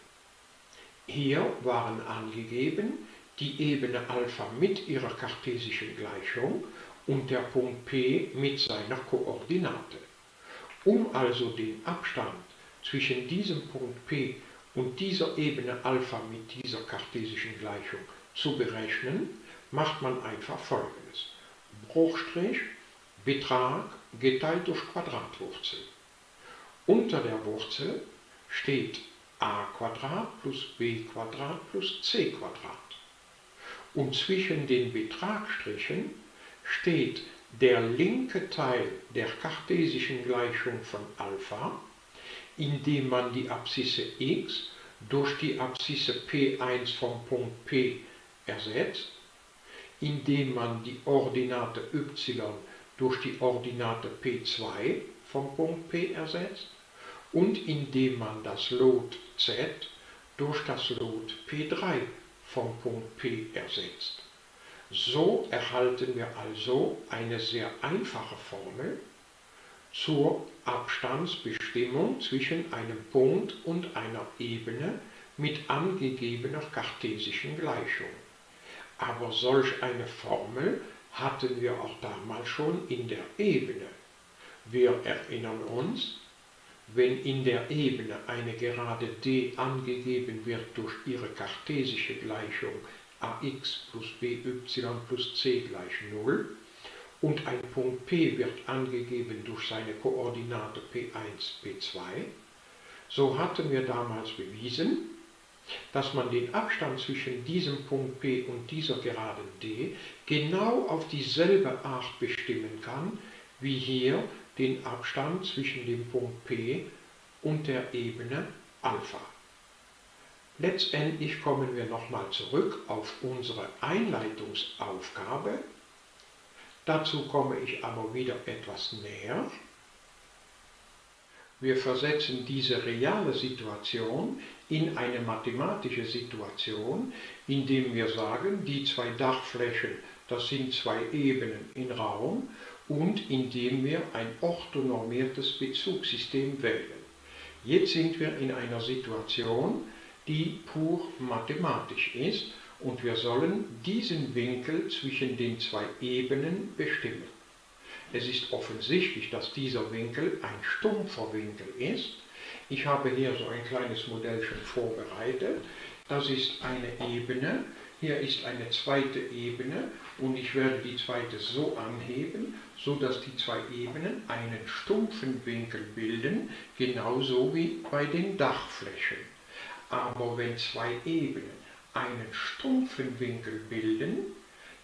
Hier waren angegeben die Ebene Alpha mit ihrer kartesischen Gleichung und der Punkt P mit seiner Koordinate. Um also den Abstand zwischen diesem Punkt P und dieser Ebene Alpha mit dieser kartesischen Gleichung zu berechnen, macht man einfach folgendes. Bruchstrich, Betrag geteilt durch Quadratwurzel. Unter der Wurzel steht a plus b plus c Und zwischen den Betragstrichen steht der linke Teil der kartesischen Gleichung von Alpha, indem man die Abszisse x durch die Abszisse P1 vom Punkt P ersetzt, indem man die Ordinate y durch die Ordinate P2 vom Punkt P ersetzt und indem man das Lot z durch das Lot P3 vom Punkt P ersetzt. So erhalten wir also eine sehr einfache Formel zur Abstandsbestimmung zwischen einem Punkt und einer Ebene mit angegebener kartesischen Gleichung. Aber solch eine Formel hatten wir auch damals schon in der Ebene. Wir erinnern uns, wenn in der Ebene eine Gerade d angegeben wird durch ihre kartesische Gleichung ax plus by plus c gleich 0 und ein Punkt P wird angegeben durch seine Koordinate P1, P2, so hatten wir damals bewiesen, dass man den Abstand zwischen diesem Punkt P und dieser Geraden D genau auf dieselbe Art bestimmen kann, wie hier den Abstand zwischen dem Punkt P und der Ebene Alpha. Letztendlich kommen wir nochmal zurück auf unsere Einleitungsaufgabe. Dazu komme ich aber wieder etwas näher. Wir versetzen diese reale Situation in eine mathematische Situation, indem wir sagen, die zwei Dachflächen, das sind zwei Ebenen in Raum und indem wir ein orthonormiertes Bezugssystem wählen. Jetzt sind wir in einer Situation, die pur mathematisch ist und wir sollen diesen Winkel zwischen den zwei Ebenen bestimmen. Es ist offensichtlich, dass dieser Winkel ein stumpfer Winkel ist. Ich habe hier so ein kleines Modellchen vorbereitet. Das ist eine Ebene. Hier ist eine zweite Ebene und ich werde die zweite so anheben, so dass die zwei Ebenen einen stumpfen Winkel bilden, genauso wie bei den Dachflächen. Aber wenn zwei Ebenen einen stumpfen Winkel bilden,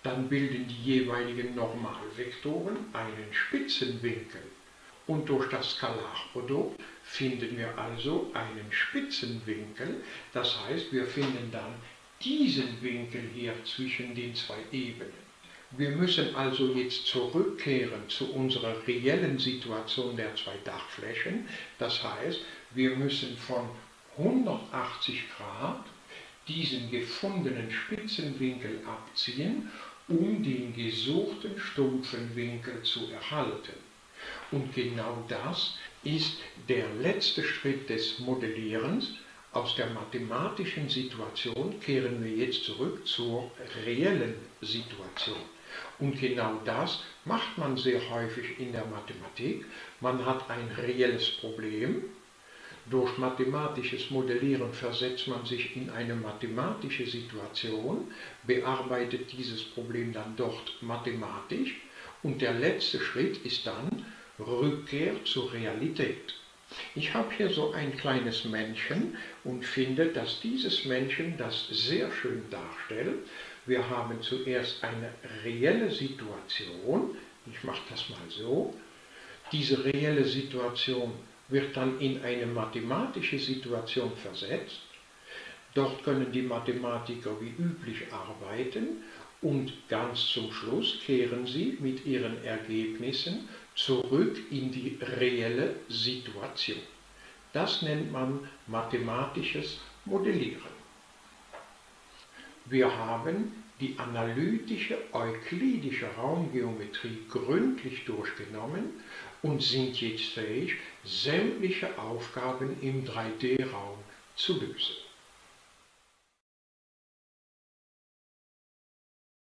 dann bilden die jeweiligen Normalvektoren einen Spitzenwinkel. Und durch das Skalarprodukt finden wir also einen Spitzenwinkel. Das heißt, wir finden dann diesen Winkel hier zwischen den zwei Ebenen. Wir müssen also jetzt zurückkehren zu unserer reellen Situation der zwei Dachflächen. Das heißt, wir müssen von 180 Grad diesen gefundenen Spitzenwinkel abziehen, um den gesuchten stumpfen Winkel zu erhalten. Und genau das ist der letzte Schritt des Modellierens. Aus der mathematischen Situation kehren wir jetzt zurück zur reellen Situation. Und genau das macht man sehr häufig in der Mathematik. Man hat ein reelles Problem, durch mathematisches Modellieren versetzt man sich in eine mathematische Situation, bearbeitet dieses Problem dann dort mathematisch und der letzte Schritt ist dann Rückkehr zur Realität. Ich habe hier so ein kleines Männchen und finde, dass dieses Männchen das sehr schön darstellt. Wir haben zuerst eine reelle Situation, ich mache das mal so, diese reelle Situation wird dann in eine mathematische Situation versetzt. Dort können die Mathematiker wie üblich arbeiten und ganz zum Schluss kehren sie mit ihren Ergebnissen zurück in die reelle Situation. Das nennt man mathematisches Modellieren. Wir haben die analytische euklidische Raumgeometrie gründlich durchgenommen und sind jetzt fähig, sämtliche Aufgaben im 3D-Raum zu lösen.